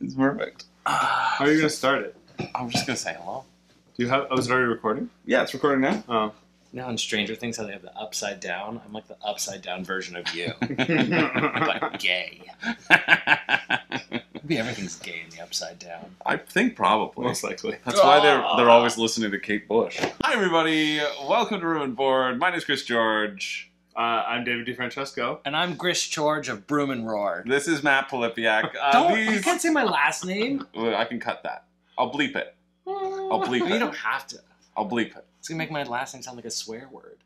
It's perfect. How are you gonna start it? I'm just gonna say hello. Do you have? Oh, is it already recording? Yeah, it's recording now. Oh. Now in Stranger Things, how they have the upside down. I'm like the upside down version of you, but gay. Maybe everything's gay in the upside down. I think probably. Most likely. That's why they're they're ah. always listening to Kate Bush. Hi everybody, welcome to Room and Board. My name is Chris George. Uh, I'm David DeFrancesco. And I'm Gris George of Broom and Roar. This is Matt Polipiak. Uh, Don't these- you can't say my last name. Well, I can cut that. I'll bleep it. I'll bleep it. You don't have to. I'll bleep it. It's gonna make my last name sound like a swear word.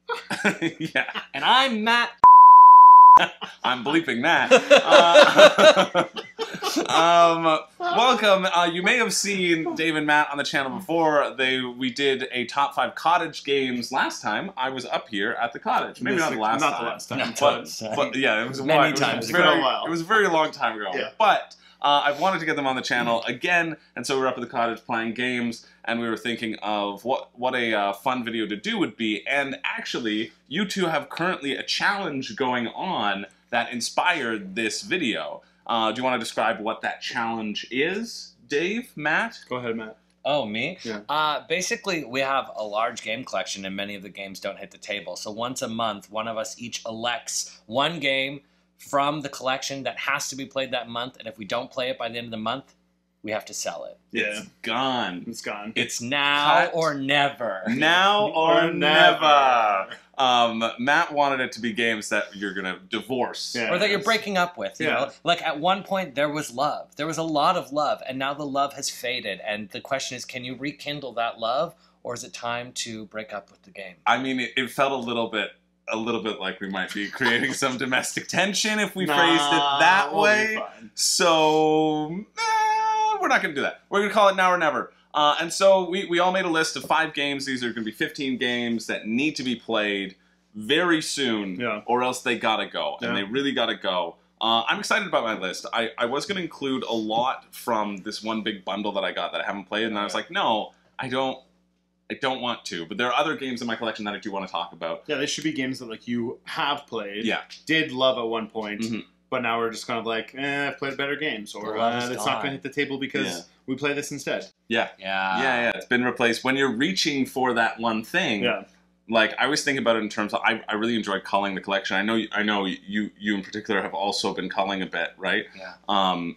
yeah, And I'm Matt. I'm bleeping that. Uh, um, welcome. Uh, you may have seen Dave and Matt on the channel before. They we did a top five cottage games last time. I was up here at the cottage. Maybe not the last not time. the last time. But, but yeah, it was a Many while- it was times a ago. very. It was a very long time ago. Yeah. But uh, I've wanted to get them on the channel again, and so we're up at the cottage playing games, and we were thinking of what what a uh, fun video to do would be. And actually, you two have currently a challenge going on that inspired this video. Uh, do you want to describe what that challenge is, Dave, Matt? Go ahead, Matt. Oh, me? Yeah. Uh, basically, we have a large game collection, and many of the games don't hit the table. So once a month, one of us each elects one game from the collection that has to be played that month, and if we don't play it by the end of the month, we have to sell it. Yeah, It's gone. it's gone. It's now Cut. or never. Now or, Or never. never. Um, Matt wanted it to be games that you're gonna divorce. Yeah. Or that you're breaking up with, you Yeah. know? Like at one point there was love. There was a lot of love, and now the love has faded. And the question is, can you rekindle that love, or is it time to break up with the game? I mean, it, it felt a little bit, a little bit like we might be creating some domestic tension if we Nah, phrased it that we'll way. So eh, we're not gonna do that. We're gonna call it now or never. Uh, and so we, we all made a list of five games. These are going to be 15 games that need to be played very soon, Yeah. or else they gotta go, and Yeah. they really gotta go. Uh, I'm excited about my list. I, I was going to include a lot from this one big bundle that I got that I haven't played, and I was like, no, I don't. I don't want to, but there are other games in my collection that I do want to talk about. Yeah, they should be games that like you have played. Yeah, Did love at one point, Mhm. But now we're just kind of like, eh, I've played better games, or The love uh, is it's not going to hit the table because Yeah. we play this instead. yeah, Yeah. yeah, yeah. It's been replaced. When you're reaching for that one thing, Yeah. like I always think about it in terms of I, I really enjoy culling the collection. I know I know you you in particular have also been culling a bit, right? Yeah. Um,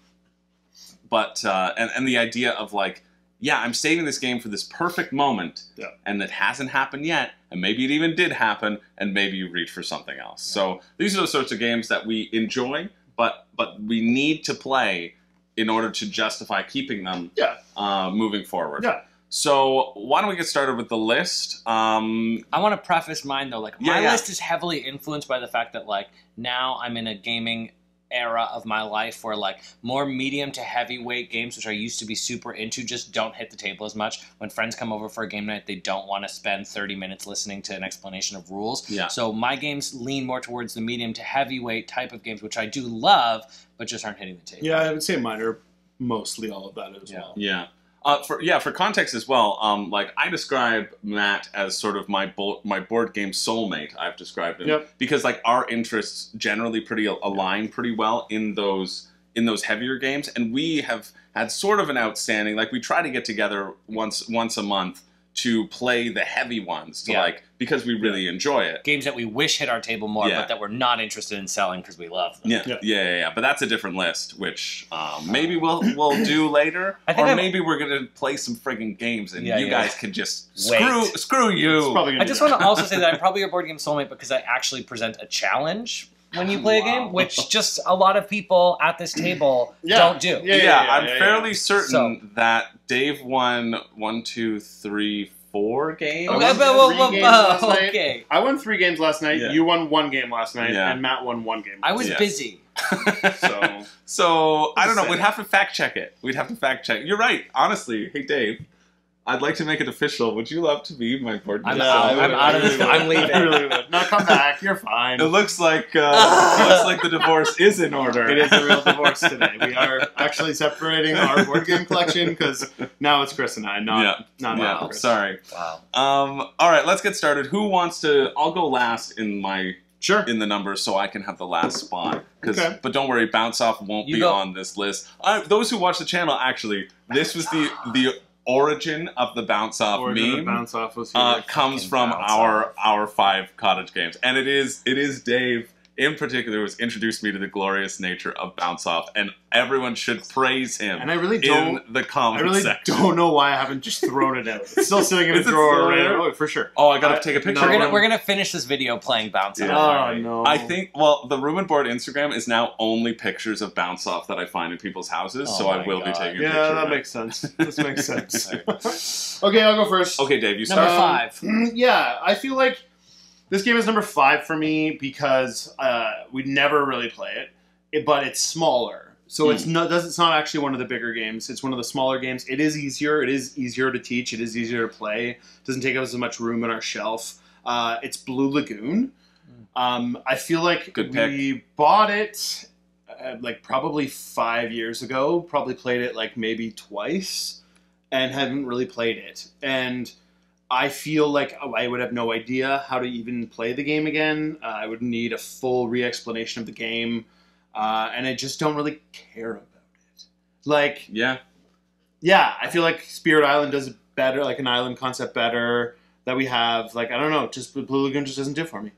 but uh, and and the idea of like, yeah, I'm saving this game for this perfect moment, Yeah. and it hasn't happened yet, and maybe it even did happen, and maybe you reach for something else. So these are the sorts of games that we enjoy, but but we need to play in order to justify keeping them Yeah. uh, moving forward. Yeah. So why don't we get started with the list? Um, I want to preface mine though. Like my Yeah, yeah. list is heavily influenced by the fact that like now I'm in a gaming era of my life where like more medium to heavyweight games which I used to be super into just don't hit the table as much. When friends come over for a game night, they don't want to spend 30 minutes listening to an explanation of rules. Yeah. So my games lean more towards the medium to heavyweight type of games which I do love but just aren't hitting the table. Yeah, I would say mine are mostly all of that as Yeah. well. Yeah. Uh, for yeah, for context as well, um, like I describe Matt as sort of my bo- my board game soulmate. I've described him Yep. because like our interests generally pretty al- align pretty well in those in those heavier games, and we have had sort of an outstanding like we try to get together once once a month to play the heavy ones to Yeah. like because we really enjoy it. Games that we wish hit our table more Yeah. but that we're not interested in selling because we love them. Yeah, yeah, Yeah. yeah, yeah, But that's a different list, which um, maybe we'll we'll do later, I think or I'm- maybe we're gonna play some friggin' games, and Yeah, you yeah. guys can just Wait. screw screw you. I just want to also say that I'm probably your board game soulmate because I actually present a challenge when you play a game, which just a lot of people at this table Yeah. don't do. yeah, Yeah, yeah, I'm yeah, fairly yeah. certain So- that Dave won one, two, three, four games. I Okay, won but- three but- games but- last night. okay. I won three games last night. Yeah. You won one game last night, Yeah. and Matt won one game. I was Yeah. busy. so so I don't know. We'd have to fact check it. We'd have to fact check. You're right. Honestly, hey Dave, I'd like to make it official. Would you love to be my board game I'm Yeah, out. I soulmate? I'm out of this. I'm leaving. Really would. No, come back. You're fine. It looks like uh, it looks like the divorce is in order. It is a real divorce today. We are actually separating our board game collection because now it's Chris and I, not Yeah. not Matt Yeah, Chris. sorry. Wow. Um, all right, let's get started. Who wants to? I'll go last in my Sure. in the numbers so I can have the last spot. Okay. But don't worry, Bounce Off won't You be go- on this list. Uh, those who watch the channel, actually, this was the the origin of the Bounce Off Origin of meme. bounce off was here. uh, comes from Bounce our Off. our five cottage games, and it is it is Dave in particular was introduced me to the glorious nature of Bounce Off, and everyone should praise him and I really don't. the comment I really section. don't know why I haven't just thrown it out. It's still sitting in a drawer. Right? there? Oh, for sure. Oh, I gotta I- take a picture. We're gonna we're gonna finish this video playing bounce. Yeah. Off. Oh no. I think well, the room and board Instagram is now only pictures of bounce off that I find in people's houses, Oh so I my will be God. taking a Yeah, picture. that of makes sense. This makes sense. okay, I'll go first. Okay, Dave, you start. Um, five. mm, yeah, I feel like this game is number five for me because uh, we never really play it, it but it's smaller. So it's not does it's not actually one of the bigger games. It's one of the smaller games. It is easier. It is easier to teach. It is easier to play. It doesn't take up as much room on our shelf. Uh, it's Blue Lagoon. Um, I feel like we bought it uh, like probably five years ago. Probably played it like maybe twice, and haven't really played it. And I feel like I would have no idea how to even play the game again. Uh, I would need a full re-explanation of the game, uh, and I just don't really care about it. Like, Yeah, yeah, I feel like Spirit Island does better, like an island concept better that we have. Like, I don't know, just Blue Lagoon just doesn't do it for me.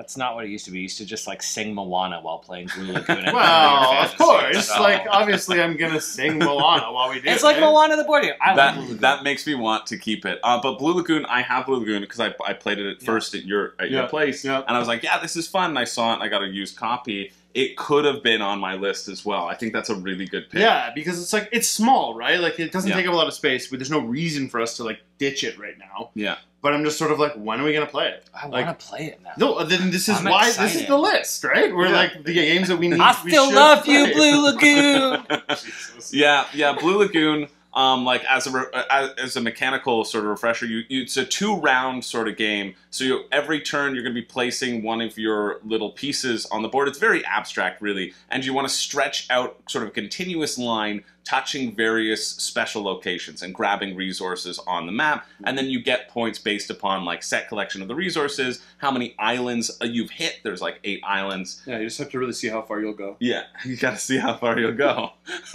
That's not what it used to be. You used to just like sing Moana while playing Blue Lagoon. and Well, of course, so- like obviously, I'm gonna sing Moana while we do. It. It's it, like right? Moana the board game. I like Blue that that makes me want to keep it. Uh, but Blue Lagoon, I have Blue Lagoon because I, I played it at Yeah. first at your at your place, Yeah. and I was like, yeah, this is fun. And I saw it, and I got a used copy. It could have been on my list as well. I think that's a really good pick. Yeah, because it's like it's small, right? Like it doesn't Yeah. take up a lot of space, but there's no reason for us to like ditch it right now. Yeah. But I'm just sort of like, when are we gonna play it? I like- want to play it now. No, then this is I'm why this is the list, right? We're Yeah. like the games that we need. I still should love you. Blue Lagoon. yeah, yeah. Blue Lagoon, um, like as a re- as, as a mechanical sort of refresher, you, you it's a two round sort of game. So you, every turn you're going to be placing one of your little pieces on the board. It's very abstract, really, and you want to stretch out sort of a continuous line, touching various special locations and grabbing resources on the map, and then you get points based upon like set collection of the resources, how many islands uh, you've hit. There's like eight islands. Yeah, you just have to really see how far you'll go. Yeah, you got to see how far you'll go.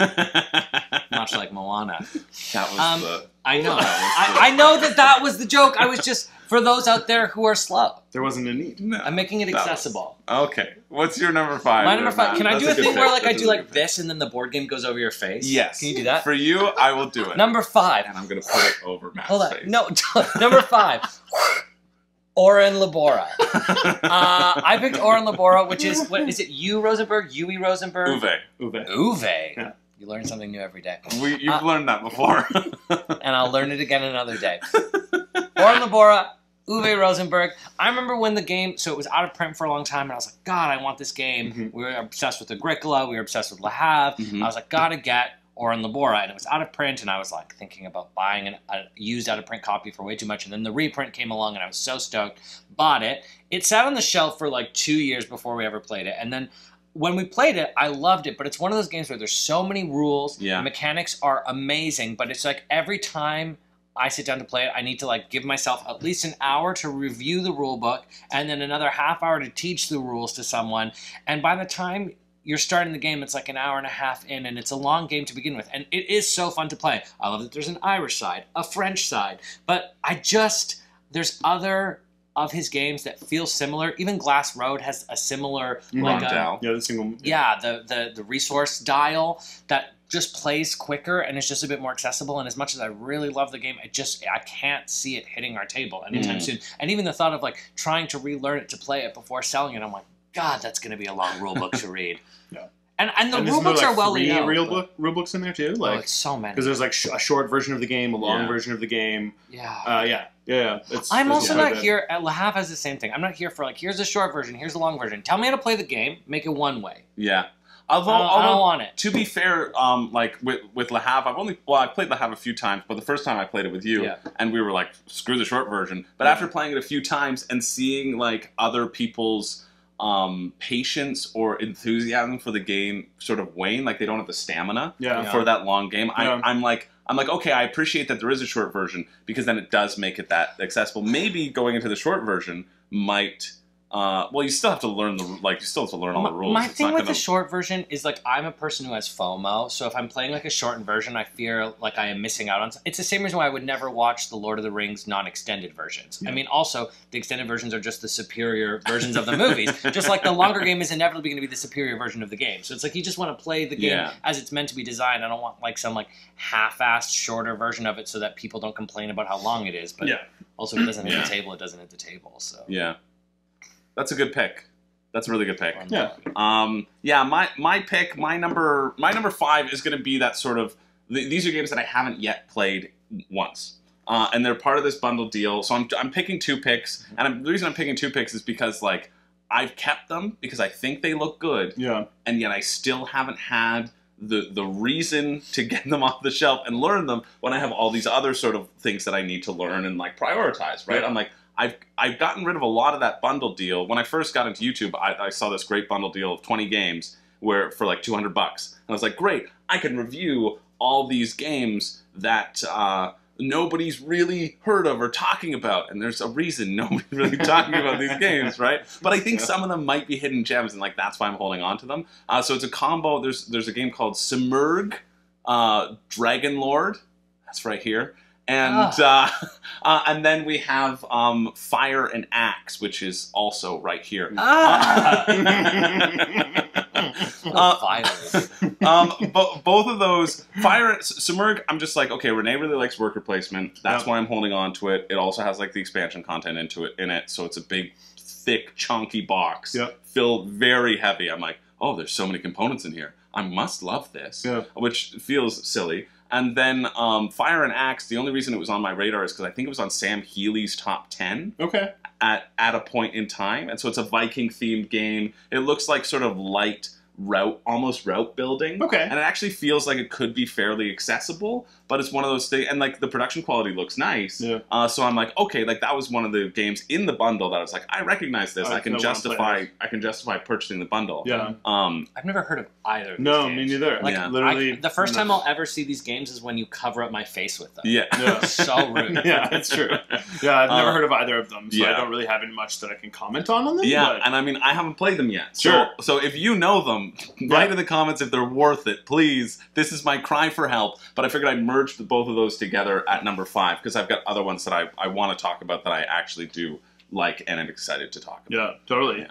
Much like Moana. That was Um, the. I know. I, I know that that was the joke. I was just for those out there who are slow. There wasn't a need. No. I'm making it That was- accessible. Okay. What's your number five? My number there, five. Matt? Can I That's do a good thing pick. where like I That's a do really like pick. this and then the board game goes over your face? Yes. Can you do that? For you, I will do it. Number five. and I'm gonna put it over Matt's Hold on. face. No, number five. Ora et Labora. Uh, I picked Ora et Labora, which is what is it? You Rosenberg, Yui Rosenberg, Uwe. Uwe. Uwe. Yeah. You learn something new every day, We, you've Uh, learned that before. and I'll learn it again another day. Ora et Labora, Uwe Rosenberg. I remember when the game, so it was out of print for a long time, and I was like, God, I want this game. Mhm. We were obsessed with Agricola. We were obsessed with Le Havre. Mhm. I was like, gotta get Ora et Labora, and it was out of print, and I was like thinking about buying an, a used out of print copy for way too much, and then the reprint came along, and I was so stoked. Bought it. It sat on the shelf for like two years before we ever played it, and then when we played it, I loved it, but it's one of those games where there's so many rules. Yeah. Mechanics are amazing, but it's like every time I sit down to play it, I need to like give myself at least an hour to review the rule book and then another half hour to teach the rules to someone. And by the time you're starting the game, it's like an hour and a half in, and it's a long game to begin with. And it is so fun to play. I love that there's an Irish side, a French side, but I just, there's other of his games that feel similar. Even Glass Road has a similar, like a, rondel. Uh, yeah, the single. yeah, the, the the resource dial that just plays quicker and it's just a bit more accessible. And as much as I really love the game, I just I can't see it hitting our table anytime Mm. soon. And even the thought of like trying to relearn it to play it before selling it, I'm like, God, that's going to be a long rule book to read. Yeah. And and the and rule books like, are well three laid real book rule books in there too, oh, like it's so many. because there's like sh- a short version of the game, a long Yeah. version of the game. yeah. Uh, yeah, yeah. It's, I'm it's also not bit. here. At Le has the same thing. I'm not here for like here's the short version, here's the long version. Tell me how to play the game. Make it one way. Yeah. I Although, don't, I don't want it. to be fair, um, like with with Le Havre, I've only well, I played Le Havre a few times, but the first time I played it with you, Yeah. and we were like, screw the short version. But Yeah. after playing it a few times and seeing like other people's um, patience or enthusiasm for the game sort of wane, like they don't have the stamina Yeah. Yeah. for that long game. Yeah. I'm like, I'm like, okay, I appreciate that there is a short version because then it does make it that accessible. Maybe going into the short version might Uh, well, you still have to learn the like. You still have to learn all the rules. My It's thing with gonna- the short version is like I'm a person who has FOMO, so if I'm playing like a shortened version, I fear like I am missing out on. It's the same reason why I would never watch the Lord of the Rings non-extended versions. I mean, also the extended versions are just the superior versions of the movies. just like the longer game is inevitably going to be the superior version of the game. So it's like you just want to play the game Yeah. as it's meant to be designed. I don't want like some like half-assed shorter version of it so that people don't complain about how long it is. But Yeah. also, if it doesn't hit the table. It doesn't hit the table. So Yeah, that's a good pick. That's a really good pick. Yeah. Um, yeah, my my pick, my number, my number five is going to be that sort of. Th- these are games that I haven't yet played once, uh, and they're part of this bundle deal. So I'm I'm picking two picks, and I'm, the reason I'm picking two picks is because like I've kept them because I think they look good, Yeah. and yet I still haven't had the the reason to get them off the shelf and learn them when I have all these other sort of things that I need to learn and like prioritize. Right? Yeah. I'm like. I've, I've gotten rid of a lot of that bundle deal. When I first got into YouTube, I, I saw this great bundle deal of 20 games where for like 200 bucks. And I was like, great, I can review all these games that uh, nobody's really heard of or talking about. And there's a reason nobody's really talking about these games, right? But I think some of them might be hidden gems, and like that's why I'm holding on to them. Uh, so it's a combo. There's there's a game called Simurgh, uh, Dragon Lord. That's right here. And uh, uh, and then we have um, Fire and Axe, which is also right here. Uh, um, bo- both of those fire Simurgh. I'm just like, okay, Renee really likes worker placement. That's Yep. why I'm holding on to it. It also has like the expansion content into it in it, so it's a big, thick, chunky box, Yep. filled very heavy. I'm like, oh, there's so many components in here. I must love this, Yeah. which feels silly. And then um, Fire and Axe. The only reason it was on my radar is because I think it was on Sam Healey's top ten Okay. at at a point in time, and so it's a Viking themed game. It looks like sort of light route, almost route building. Okay. And it actually feels like it could be fairly accessible, but it's one of those things, and like the production quality looks nice. Yeah. Uh, so I'm like, okay, like that was one of the games in the bundle that I was like, I recognize this. I I, can justify. I can justify purchasing the bundle. Yeah. Um. I've never heard of either. Of these No, me neither. Like, Yeah. literally, I, the first no. time I'll ever see these games is when you cover up my face with them. Yeah. Yeah. so rude. yeah, that's true. Yeah, I've never Uh, heard of either of them, so I don't really have any much that I can comment on on them. Yeah, but- and I mean, I haven't played them yet. So, Sure. so if you know them, write in the comments if they're worth it, please. This is my cry for help. But I figured I'd merge the, both of those together at number five because I've got other ones that I, I want to talk about that I actually do like and I'm excited to talk about. yeah, totally. Yeah.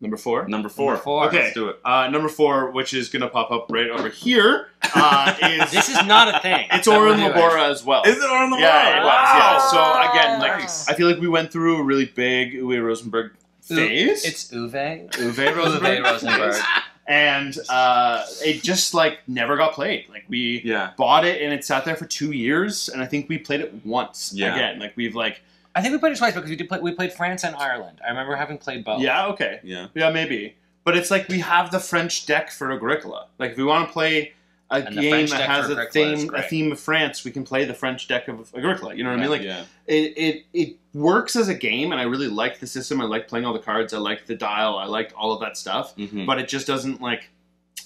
Number four. Number four. Number four. Okay. Let's do it. Uh, number four, which is going to pop up right over here, uh, is This is not a thing. it's that we're Orin. Labora as well. Is it on the Yeah, it wall? was. Yeah. Wow. So again, like Nice. I feel like we went through a really big Uwe Rosenberg phase. It's Uwe. Uwe Rosenberg. Uwe Rosenberg. and uh, it just like never got played. Like we Yeah. bought it and it sat there for two years, and I think we played it once. Yeah. Again, like we've like I think we played it twice because we did play. We played France and Ireland. I remember having played both. yeah, okay, Yeah. yeah, maybe. But it's like we have the French deck for Agricola. Like if we want to play a And game that has a theme, a theme of France, we can play the French deck of Agricola. You know what I mean? Like yeah. it, it it works as a game, and I really like the system. I like playing all the cards. I like the dial. I liked all of that stuff. Mhm. But it just doesn't like.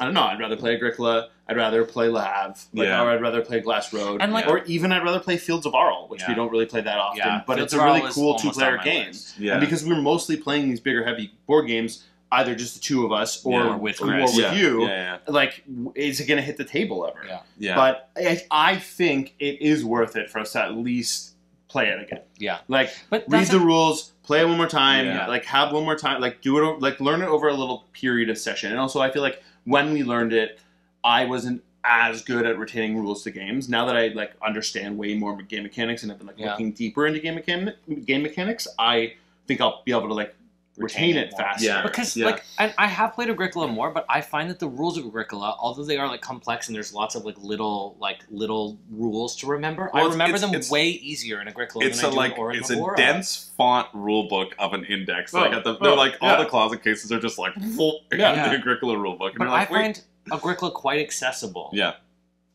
I don't know. I'd rather play Agricola. I'd rather play Havre, like, Yeah. or I'd rather play Glass Road, And, like- or even I'd rather play Fields of Arle, which we don't really play that often. Yeah, but Fields it's a really cool two-player game. Yeah. And because we're mostly playing these bigger, heavy board games, either just the two of us or, Yeah. Or with or with yeah. you, Yeah. like, is it going to hit the table ever? Yeah. Yeah. But I, I think it is worth it for us to at least play it again. Yeah. Like, But read that's the rules, play it one more time, Yeah. like have one more time, like do it, like learn it over a little period of session. And also, I feel like when we learned it, I wasn't as good at retaining rules to games. Now that I like understand way more game mechanics and have been like Yeah. looking deeper into game mechanic game mechanics, I think I'll be able to like retain, it more. faster. Yeah. Because Yeah. like and I have played Agricola more, but I find that the rules of Agricola, although they are like complex and there's lots of like little like little rules to remember, Well, I remember it's- them it's- way easier in Agricola It's a than I do like in it's a Labora. dense font rule book of an index. Like Oh, at the, they're oh, like all the closet cases are just like mm-hmm. full Yeah. the Agricola rule book, and But you're like, I wait, find Agricola quite accessible. yeah,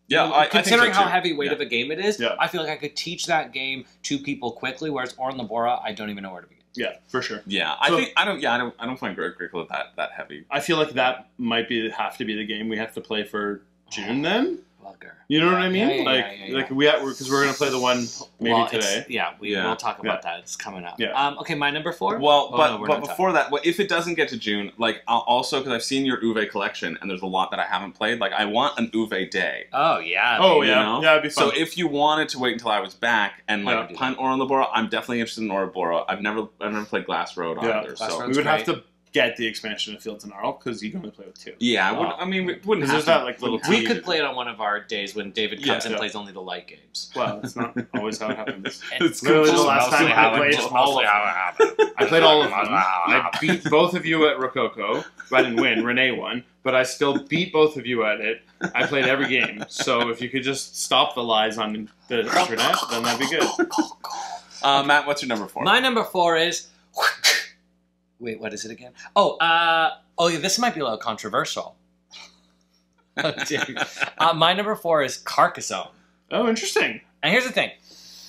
yeah. I, I think so considering how too. heavyweight Yeah. of a game it is, Yeah. I feel like I could teach that game to people quickly. Whereas Ora et Labora, I don't even know where to begin. Yeah, for sure. Yeah, I So- think I don't. Yeah, I don't. I don't find Agricola that that heavy. I feel like that might be have to be the game we have to play for June then. Well, slugger. You know what I mean? Yeah, yeah, like, yeah, yeah, like yeah. we because we're gonna play the one maybe Well, today. Yeah, we Yeah. will talk about that. It's coming up. Yeah. Um, okay, my number four. Well, Oh, but no, but not before that, well, if it doesn't get to June, like I'll also because I've seen your Uwe collection and there's a lot that I haven't played. Like I want an Uwe day. Oh yeah. Oh baby. you yeah, know? yeah, it'd be fun. So if you wanted to wait until I was back and like Yeah. punt Ouroboros, I'm definitely interested in Ouroboros. I've never I've never played Glass Road either. Glass so Road. we would have to get the expansion of Fields and Arle because you can only play with two. yeah, I, would, I mean, it wouldn't Because have there's to- that, like, little We could play it on one of our days when David Yeah. comes and Yeah. plays only the light games. Well, it's not always how it happens. It's Literally the last time I played it's all how it happened. I played all of them. I beat both of you at Rococo. I didn't win. Renee won, but I still beat both of you at it. I played every game. So if you could just stop the lies on the internet, then that'd be good. Uh, Matt, what's your number four? My number four is. Wait, what is it again? Oh, uh, oh, yeah, this might be a little controversial. Oh, uh, my number four is Carcassonne. Oh, interesting. And here's the thing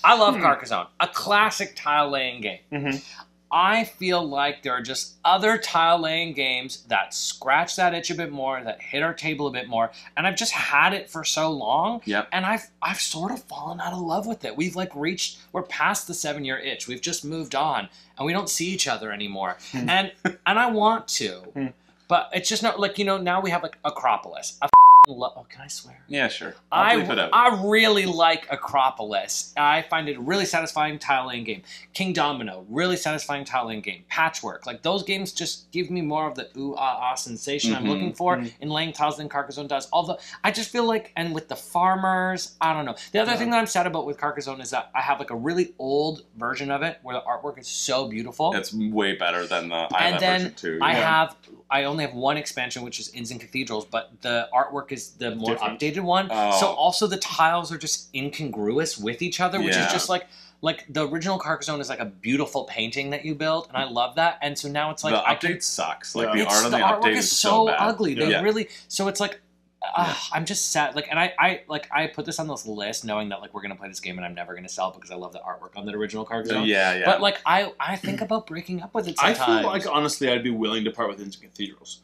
I love Hmm. Carcassonne, a classic tile laying game. Mhm. I feel like there are just other tile laying games that scratch that itch a bit more, that hit our table a bit more, and I've just had it for so long. Yep. And I've I've sort of fallen out of love with it. We've like reached we're past the seven year itch. We've just moved on, and we don't see each other anymore. Hmm. and and I want to, Hmm. but it's just not like you know now we have like Acropolis. F***ing lo- oh, can I swear? yeah, sure. I'll I. I really like Acropolis. I find it a really satisfying tile tiling game. Kingdomino, really satisfying tile tiling game. Patchwork, like those games just give me more of the ooh ah ah sensation I'm Mhm. looking for Mhm. in laying tiles than Carcassonne does. Although I just feel like, and with the farmers, I don't know. The other Yeah. thing that I'm sad about with Carcassonne is that I have like a really old version of it where the artwork is so beautiful. It's way better than the I And then version two. I Yeah. have I only have one expansion, which is Inns and Cathedrals, but the artwork is the more Different. updated one. Oh. So also the tiles are just incongruous with each other, which Yeah. is just like like the original Carcassonne is like a beautiful painting that you built, and I love that. And so now it's like the I update can. sucks. Like Yeah. the It's, art on the artwork update is is so bad. ugly. They Yeah. really so it's like. Uh, I'm just sad, like, and I, I, like, I put this on this list knowing that, like, we're gonna play this game and I'm never gonna sell because I love the artwork on the original Carcassonne. Yeah, yeah. But like, I, I think about breaking up with it I feel like honestly, I'd be willing to part with Inns and Cathedrals.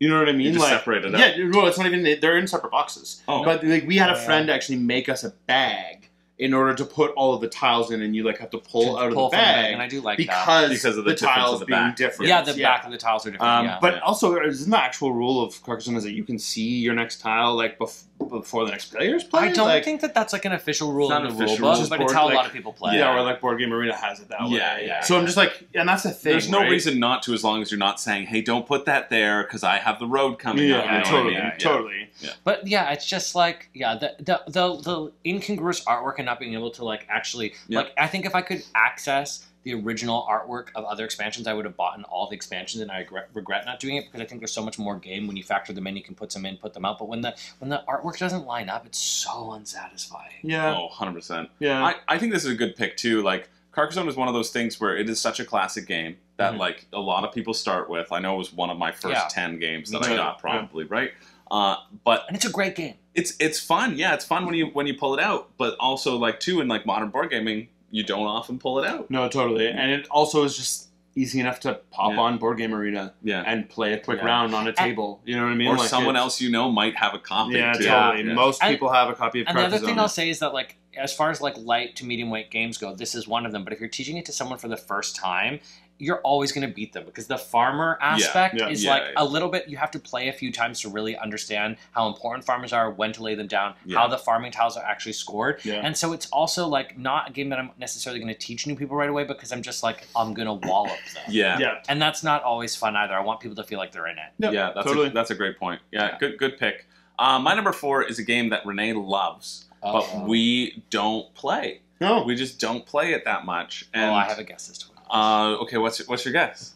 You know what I mean? you just like, separate it up. yeah, well, it's not even they're in separate boxes. Oh. But like we had a friend actually make us a bag in order to put all of the tiles in, and you like have to pull out of Pull the from bag and I do like that. because, Because of the the, tiles of the being back. different. Yeah, the back of the tiles are different. Um, yeah. But Yeah. also, isn't the actual rule of Carcassonne is that you can see your next tile like bef- before the next players play? I don't like, think that that's like an official rule It's in not the rule official book, but Just it's how a lot of people play. Yeah, Yeah. or like Board Game Arena has it that way. Yeah, yeah, So I'm just like, and that's the thing. There's no right? reason not to as long as you're not saying, "Hey, don't put that there because I have the road coming Yeah, up." You know what I totally, mean? totally. But yeah, it's just like yeah, the the the, the incongruous artwork and not being able to like actually Yeah. like I think if I could access the original artwork of other expansions, I would have bought in all the expansions, and I regret, regret not doing it because I think there's so much more game when you factor them in. You can put some in, put them out, but when the when the artwork doesn't line up, it's so unsatisfying. Yeah, Oh, 100 percent. yeah. I, I think this is a good pick too. Like Carcassonne is one of those things where it is such a classic game that Mhm. like a lot of people start with. I know it was one of my first Yeah. ten games Me that I got probably right. Uh, but And it's a great game. it's it's fun. Yeah, it's fun when you when you pull it out. But also like too in like modern board gaming, you don't often pull it out. No, totally. And it also is just easy enough to pop Yeah. on Board Game Arena Yeah. and play a quick Yeah. round on a table. You know what I mean? or Like, someone else you know might have a copy. Yeah, too. totally. Yeah. Most And- people have a copy of And the other thing I'll say is that like as far as like light to medium weight games go, this is one of them. But if you're teaching it to someone for the first time, you're always going to beat them because the farmer aspect yeah, is yeah, like yeah. a little bit. You have to play a few times to really understand how important farmers are, when to lay them down, Yeah. how the farming tiles are actually scored. yeah. And so it's also like not a game that I'm necessarily going to teach new people right away because I'm just like I'm going to wallop them. Yeah. yeah. And that's not always fun either. I want people to feel like they're in it. Yep, yeah, that's totally. a, that's a great point. Yeah, Yeah. good good pick. Uh, my number four is a game that Renee loves, but Uh-oh. we don't play. no. We just don't play it that much. And oh, I have a guess as to what. Uh, okay, what's your, what's your guess?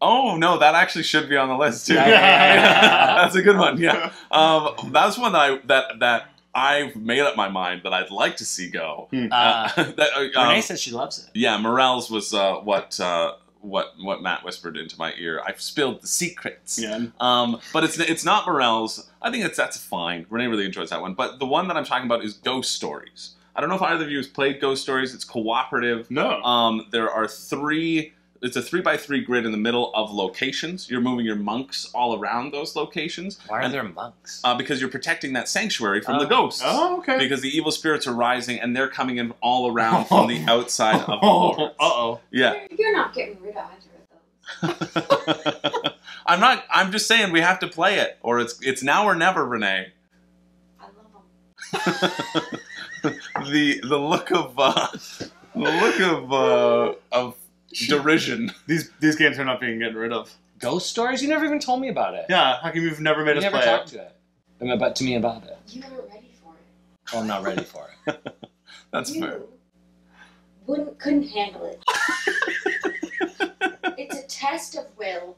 Oh no, that actually should be on the list too. Yeah, yeah, yeah, yeah. that's a good one. Yeah, um, that's one that I that that I've made up my mind that I'd like to see go. Hmm. Uh, that, uh, um, Renee says she loves it. yeah, Morels was uh, what uh, what what Matt whispered into my ear. I've spilled the secrets. yeah. Um, but it's it's not Morels. I think it's that's fine. Renee really enjoys that one. But the one that I'm talking about is Ghost Stories. I don't know if either of you has played Ghost Stories. It's cooperative. No. Um, there are three it's a three by three grid in the middle of locations. You're moving your monks all around those locations Why are And- there monks? uh, because you're protecting that sanctuary from the Oh. ghosts. Oh, okay. Because the evil spirits are rising and they're coming in all around from the outside of the oh, uh-oh. Yeah. You're, you're not getting rid of either of those. I'm not. I'm just saying we have to play it, or it's it's now or never, Renee. I love them. the the look of uh, the look of uh, of derision. These these games are not being getting rid of. Ghost stories? You never even told me about it. Yeah, how come you've never made you us never play talked it? to it. I mean, about to me about it. You weren't ready for it. Well, I'm not ready for it. That's you fair. wouldn't couldn't handle it. it's a test of will.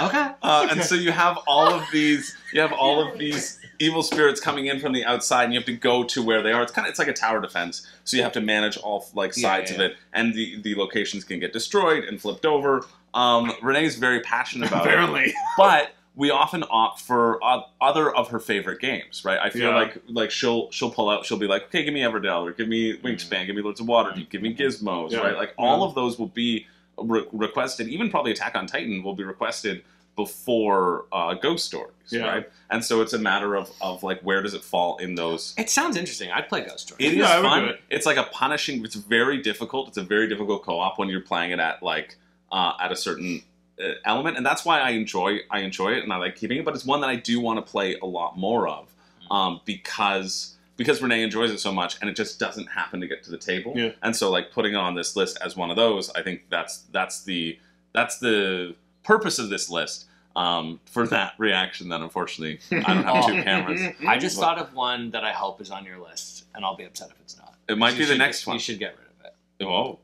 Okay. Uh, and so you have all of these. You have all of these evil spirits coming in from the outside, and you have to go to where they are. It's kind of it's like a tower defense. So you have to manage all like Yeah, sides yeah, of it, and the the locations can get destroyed and flipped over. Um, Renee's very passionate about it. Apparently. but we often opt for other of her favorite games, right? I feel Yeah. like like she'll she'll pull out, she'll be like, okay, give me Everdell, or give me Wingspan, give me Lords of Waterdeep, give me Gizmos, Yeah. right? Like all Yeah. of those will be re- requested. Even probably Attack on Titan will be requested before uh, Ghost Stories, Yeah. right? And so it's a matter of of like where does it fall in those It sounds interesting. I'd play Ghost Stories. it is Yeah, I would fun. do it. It's like a punishing. It's very difficult. It's a very difficult co-op when you're playing it at like uh, at a certain uh, element, and that's why I enjoy I enjoy it and I like keeping it. But it's one that I do want to play a lot more of um, because because Renee enjoys it so much, and it just doesn't happen to get to the table. Yeah. And so like putting it on this list as one of those, I think that's that's the that's the purpose of this list. Um, for that reaction, then unfortunately I don't have two cameras. I just thought of one that I hope is on your list, and I'll be upset if it's not. It might You be the should- next one. You should get rid of it. Whoa.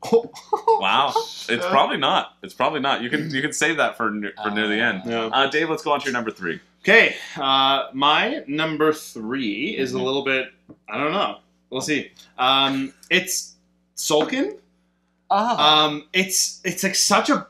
Wow, it's probably not. It's probably not. You can you can save that for near, for near the end. Yeah. Uh, Dave, let's go on to your number three. Okay, uh, my number three is a Mhm. little bit. I don't know. We'll see. Um, it's Tzolk'in. Oh. Um, it's it's like such a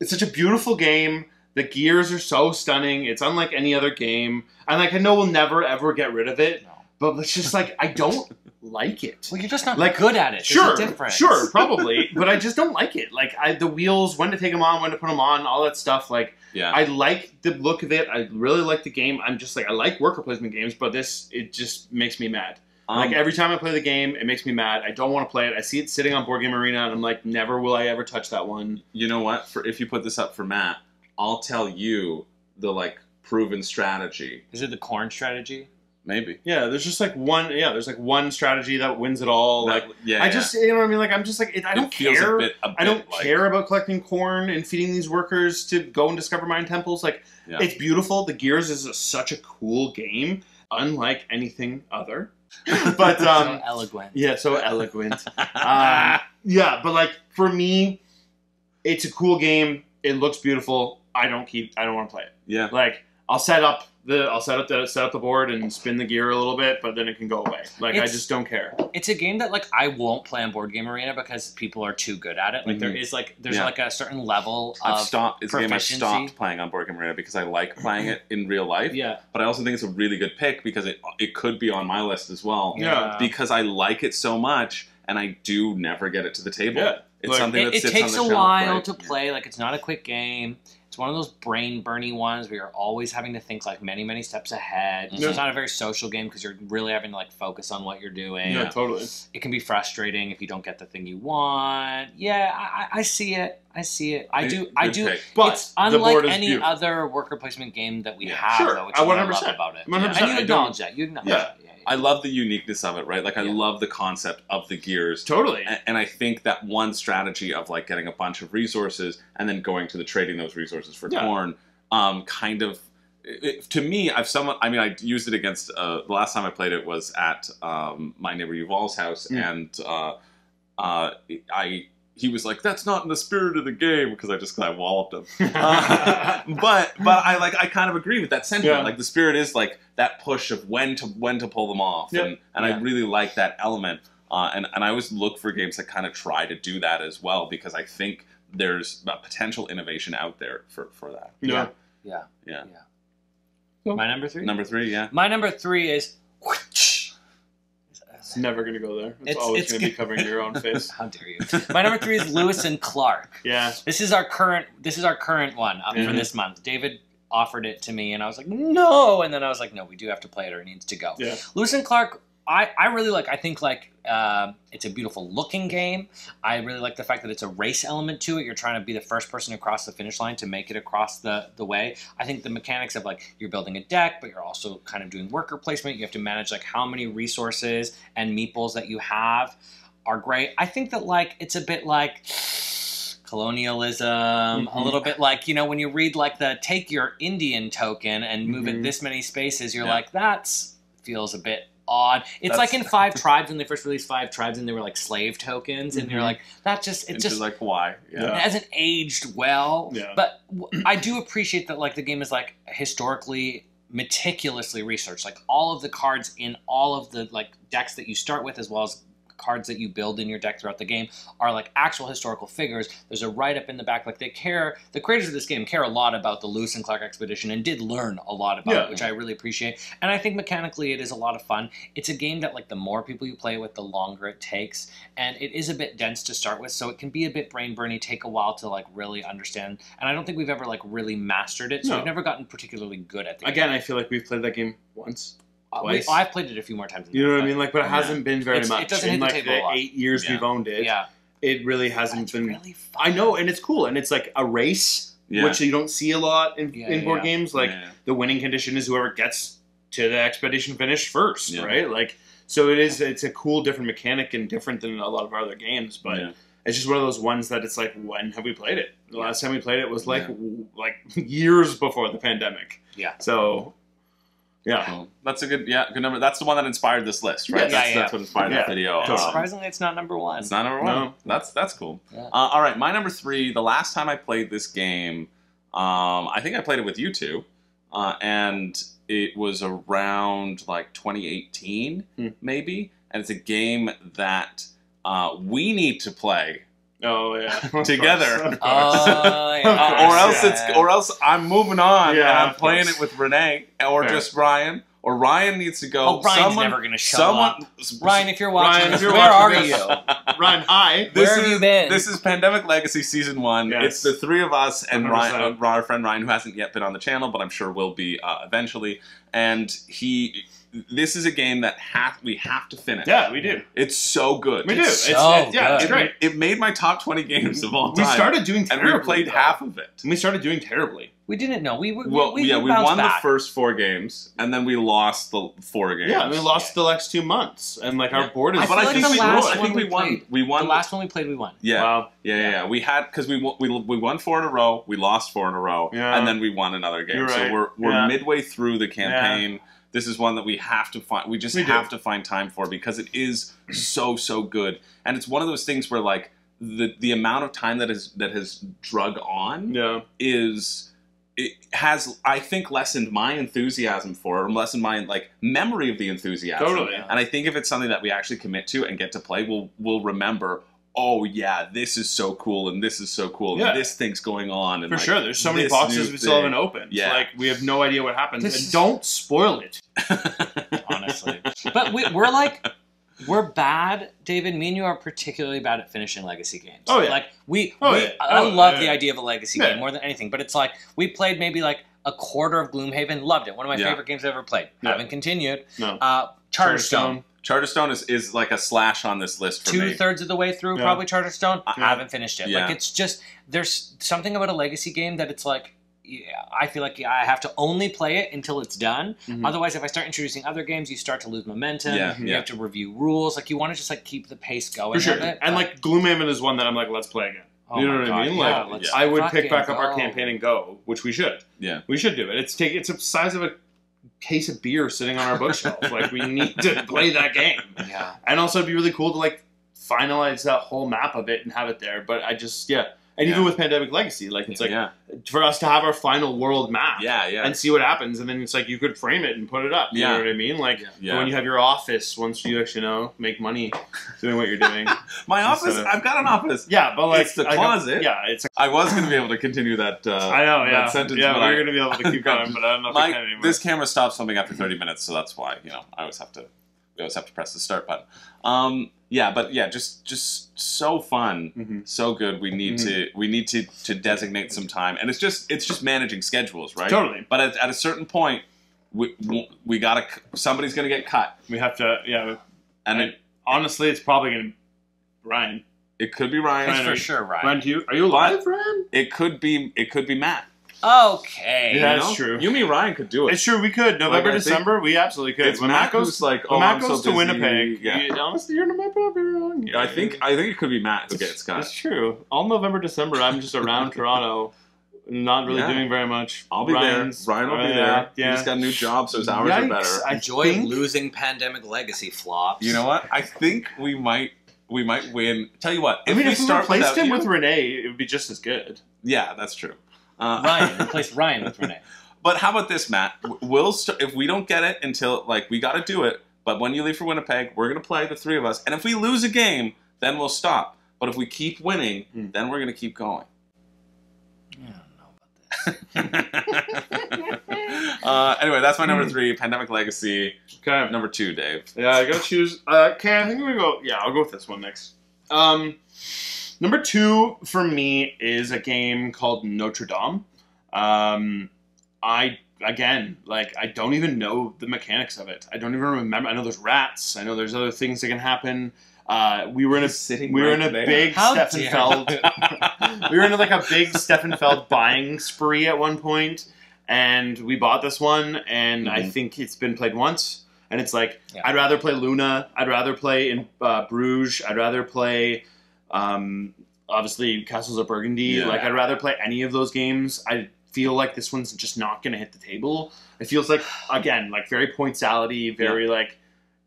it's such a beautiful game. The gears are so stunning. It's unlike any other game. And like I know we'll never ever get rid of it, no. but it's just like I don't like it. Well, you're just not Like, good at it. Sure, sure, probably, but I just don't like it. Like I, the wheels, when to take them on, when to put them on, all that stuff. Like Yeah, I like the look of it. I really like the game. I'm just like I like worker placement games, but this it just makes me mad. Um, like every time I play the game, it makes me mad. I don't want to play it. I see it sitting on Board Game Arena, and I'm like, never will I ever touch that one. you know what? For if you put this up for Matt, I'll tell you the like proven strategy. Is it the corn strategy? Maybe. Yeah, there's just like one. Yeah, there's like one strategy that wins it all. Like yeah, I yeah. just, you know what I mean. Like I'm just like it, I It don't feels care. A bit, a I don't like- care about collecting corn and feeding these workers to go and discover mine temples. Like Yeah. it's beautiful. The Gears is a, such a cool game, unlike anything other. but so um, eloquent. yeah, so eloquent. um, yeah, but like for me, it's a cool game. It looks beautiful. I don't keep. I don't want to play it. yeah. Like I'll set up the I'll set up the set up the board and spin the gear a little bit, but then it can go away. Like I just don't care. It's a game that like I won't play on Board Game Arena because people are too good at it. Like there Mhm. is like there's Yeah. like a certain level of I've stopped. It's a game I stopped playing on Board Game Arena because I like playing it in real life. yeah But I also think it's a really good pick because it it could be on my list as well. Yeah. Because I like it so much, and I do never get it to the table. Yeah. It's Like- something that it sits takes on a the shelf, while right? to play. Like it's not a quick game. It's one of those brain burny ones where you're always having to think like many many steps ahead. So it's not a very social game because you're really having to like focus on what you're doing. Yeah, totally. It can be frustrating if you don't get the thing you want. Yeah, I, I see it. I see it. I do. I do. pick. But it's unlike any beautiful. other worker placement game that we Yeah. have, Sure, though, which I is what I 100%. love about it. 100%. And I you acknowledge that. You acknowledge Yeah. that. I love the uniqueness of it, right? Like I Yeah. love the concept of the gears. Totally. A- And I think that one strategy of like getting a bunch of resources and then going to the trading those resources for Yeah. corn, um, kind of, it, to me, I've somewhat. I mean, I used it against. Uh, the last time I played it was at um, my neighbor Yuval's house, Mm. and uh, uh, I he was like, "That's not in the spirit of the game," because I just kind of walloped him. Uh, but but I like I kind of agree with that sentiment. Yeah. Like the spirit is like that push of when to when to pull them off, Yeah. and and Yeah. I really like that element. Uh, and and I always look for games that kind of try to do that as well because I think there's a potential innovation out there for for that. yeah. Yeah. Yeah. My number three. Number three, yeah. My number three is. It's never gonna go there. It's, It's- always it's gonna be covering your own face. How dare you? My number three is Lewis and Clark. Yeah. This is our current. This is our current one up for Mhm. this month. David offered it to me, and I was like, no. And then I was like, no, we do have to play it, or it needs to go. Yeah. Lewis and Clark. I, I really like. I think like uh, it's a beautiful looking game. I really like the fact that it's a race element to it. You're trying to be the first person across the finish line to make it across the the way. I think the mechanics of like you're building a deck, but you're also kind of doing worker placement. You have to manage like how many resources and meeples that you have are great. I think that like it's a bit like colonialism, a Mhm. little bit like you know when you read like the take your Indian token and move it Mhm. this many spaces, you're Yeah. like that's feels a bit odd. It's That's- like in Five Tribes when they first released Five Tribes and they were like slave tokens, and you're Mhm. like that just it Into just like why? Yeah. Yeah. it hasn't aged well. Yeah. But w- I do appreciate that like the game is like historically meticulously researched. Like all of the cards in all of the like decks that you start with, as well as cards that you build in your deck throughout the game are like actual historical figures. There's a write up in the back. Like they care, the creators of this game care a lot about the Lewis and Clark expedition and did learn a lot about Yeah. it, which I really appreciate. And I think mechanically it is a lot of fun. It's a game that like the more people you play with, the longer it takes. And it is a bit dense to start with, so it can be a bit brain burny, take a while to like really understand. And I don't think we've ever like really mastered it, so No. we've never gotten particularly good at the game. Again, I feel like we've played that game once. Uh, we- twice. I've played it a few more times. than You know what I mean? Like, but it hasn't been very It's- it much. doesn't In hit the like table a the lot. eight years Yeah. we've owned it, Yeah, it really hasn't it's been. really fun. I know, and it's cool, and it's like a race, Yeah. which you don't see a lot in, Yeah, in board yeah. games. Like Yeah. the winning condition is whoever gets to the expedition finish first, Yeah. right? Like, so it is. It's a cool, different mechanic and different than a lot of our other games, but. Yeah. It's just one of those ones that it's like, when have we played it? The Yeah. last time we played it was like Yeah. w- like years before the pandemic. Yeah. So, yeah. Cool. That's a good, yeah, good number. That's the one that inspired this list, right? Yes. that's, Yeah, yeah. that's what inspired Yeah. this video. And Um, surprisingly, it's not number one. It's not number one. No. That's that's cool. Yeah. Uh, all right, my number three. The last time I played this game, um, I think I played it with you two, uh, and it was around like 2018, Hmm. maybe. And it's a game that uh, we need to play, Oh yeah. Together. of course. Oh, yeah. Of course, or else it's or else I'm moving on Yeah, and I'm playing course. it with Renee or Fair. just Ryan. Or Ryan needs to go. Oh, Ryan's someone, never gonna show someone, up. Ryan, if you're watching, Ryan, if you're where are watching you? this- Ryan, hi. This Where have is, you been? This is Pandemic Legacy Season 1. Yes. It's the three of us and 100%. Ryan, uh, our friend Ryan, who hasn't yet been on the channel, but I'm sure will be uh, eventually. And he, this is a game that ha- we have to finish. Yeah, we do. It's so good. We do. It's It's, so it's- yeah, it's great. It made my top 20 games of all time. We started doing and we played though. half of it. And We started doing terribly. We didn't know. We, we, Well, we, yeah, we we won back. the first four games, and then we lost the four games. Yeah, we lost the next two months, and like Yeah. our board is. I but feel I like think the we, last I one think we, we won. played- We won. The last one we played, we won. yeah, Wow. Yeah, yeah, yeah. We had because we won- we we won four in a row. We lost four in a row, Yeah. and then we won another game. You're So we're we're Yeah. midway through the campaign. This is one that we have to find. We just We do. have to find time for because it is so so good, and it's one of those things where like the the amount of time that is that has drug on Yeah. is it has I think lessened my enthusiasm for it, or lessened my like memory of the enthusiasm. Totally. And I think if it's something that we actually commit to and get to play, we'll we'll remember. Oh yeah, this is so cool, and this is so cool, and Yeah. this thing's going on. And For like, sure. There's so many boxes we still haven't opened. Yeah. Like we have no idea what happens. This and is- don't spoil it. honestly. but we, we're like, we're bad, David. Me and you are particularly bad at finishing legacy games. Oh, yeah. Like we, Oh, we yeah. I Oh, love yeah. the idea of a legacy Yeah. game more than anything. But it's like we played maybe like a quarter of Gloomhaven, loved it. One of my Yeah. favorite games I've ever played. Yeah. Haven't continued. No. Uh, Charterstone. Charterstone is, is like a slash on this list for Two me. thirds of the way through, Yeah. probably Charterstone. I Yeah. haven't finished it. Yeah. Like it's just there's something about a legacy game that it's like. Yeah, I feel like I have to only play it until it's done. Mhm. Otherwise, if I start introducing other games, you start to lose momentum. Yeah, You yeah. have to review rules. Like you want to just like keep the pace going. For sure. of it, And but- like Gloomhaven is one that I'm like, let's play again. oh you know my what I God, mean? yeah, Like, let's I would pick fucking back up our go. campaign and go, which we should. Yeah. We should do it. It's take it's the size of a case of beer sitting on our bookshelf. like we need to play that game. Yeah, And also it'd be really cool to like finalize that whole map of it and have it there. But I just yeah. And Yeah. even with Pandemic Legacy, like it's like yeah, for us to have our final world map. yeah, yeah. And see what happens, and then it's like you could frame it and put it up. You Yeah. know what I mean? Like when you have your office, once you actually know make money doing what you're doing. My office. Of- I've got an office. yeah, but like It's the closet. yeah, it's. I was going to be able to continue that. Uh, I know. that Yeah, sentence, yeah, but we're gonna be able to keep going, but I don't know if My, anymore. this camera stops filming after 30 minutes, so that's why you know I always have to always have to press the start button. Um, yeah, but yeah, just just so fun, Mhm. so good. We need to we need to to designate some time, and it's just it's just managing schedules, right? Totally. But at, at a certain point, we we, we gotta somebody's gonna get cut, We have to. Yeah. and Right. it Honestly, it's probably gonna. Ryan. it could be Ryan. It's Ryan, for sure, Ryan. Ryan, do you are you alive, Ryan? It could be it could be Matt. Okay. Yeah, you that's know? true. You mean Ryan could do it? It's true. We could November, I think December. We absolutely could. It's when Matt Matt goes, who's like, when oh, Matt I'm goes so to busy. Winnipeg. Yeah. you- honestly, you're might not be wrong. I think I think it could be Matt who gets cut. It's true. All November, December, I'm just around Toronto, not really Yeah. doing very much. I'll be Ryan's- there. Ryan will be uh, there. Yeah. He's got a new job, so his hours are Yikes. better. I Enjoy think- losing pandemic legacy flops. You know what? I think we might we might win. Tell you what, I mean, we if we start replaced without him you- with Renee, it would be just as good. yeah, that's true. Uh, Ryan, replace Ryan with Renee. But how about this, Matt? W- We'll st- if we don't get it until like we got to do it. But when you leave for Winnipeg, we're gonna play the three of us, and if we lose a game, then we'll stop. But if we keep winning, Hmm. then we're gonna keep going. I don't know about this. uh, anyway, that's my number three, Pandemic Legacy. Okay. Number two, Dave. Yeah, I gotta choose. Uh, okay, I think we go. Yeah, I'll go with this one next. Um, number two for me is a game called Notre Dame. Um, I again, like, I don't even know the mechanics of it. I don't even remember. I know there's rats. I know there's other things that can happen. Uh, we were in a sitting. we were in a there. big How Stefan Feld. we were in like a big Stefan Feld buying spree at one point, and we bought this one, and I Mhm. think it's been played once. And it's like Yeah. I'd rather play Luna. I'd rather play in uh, Bruges. I'd rather play, um, obviously Castles of Burgundy. Yeah. Like I'd rather play any of those games. I feel like this one's just not going to hit the table. It feels like again like very point salady, very like,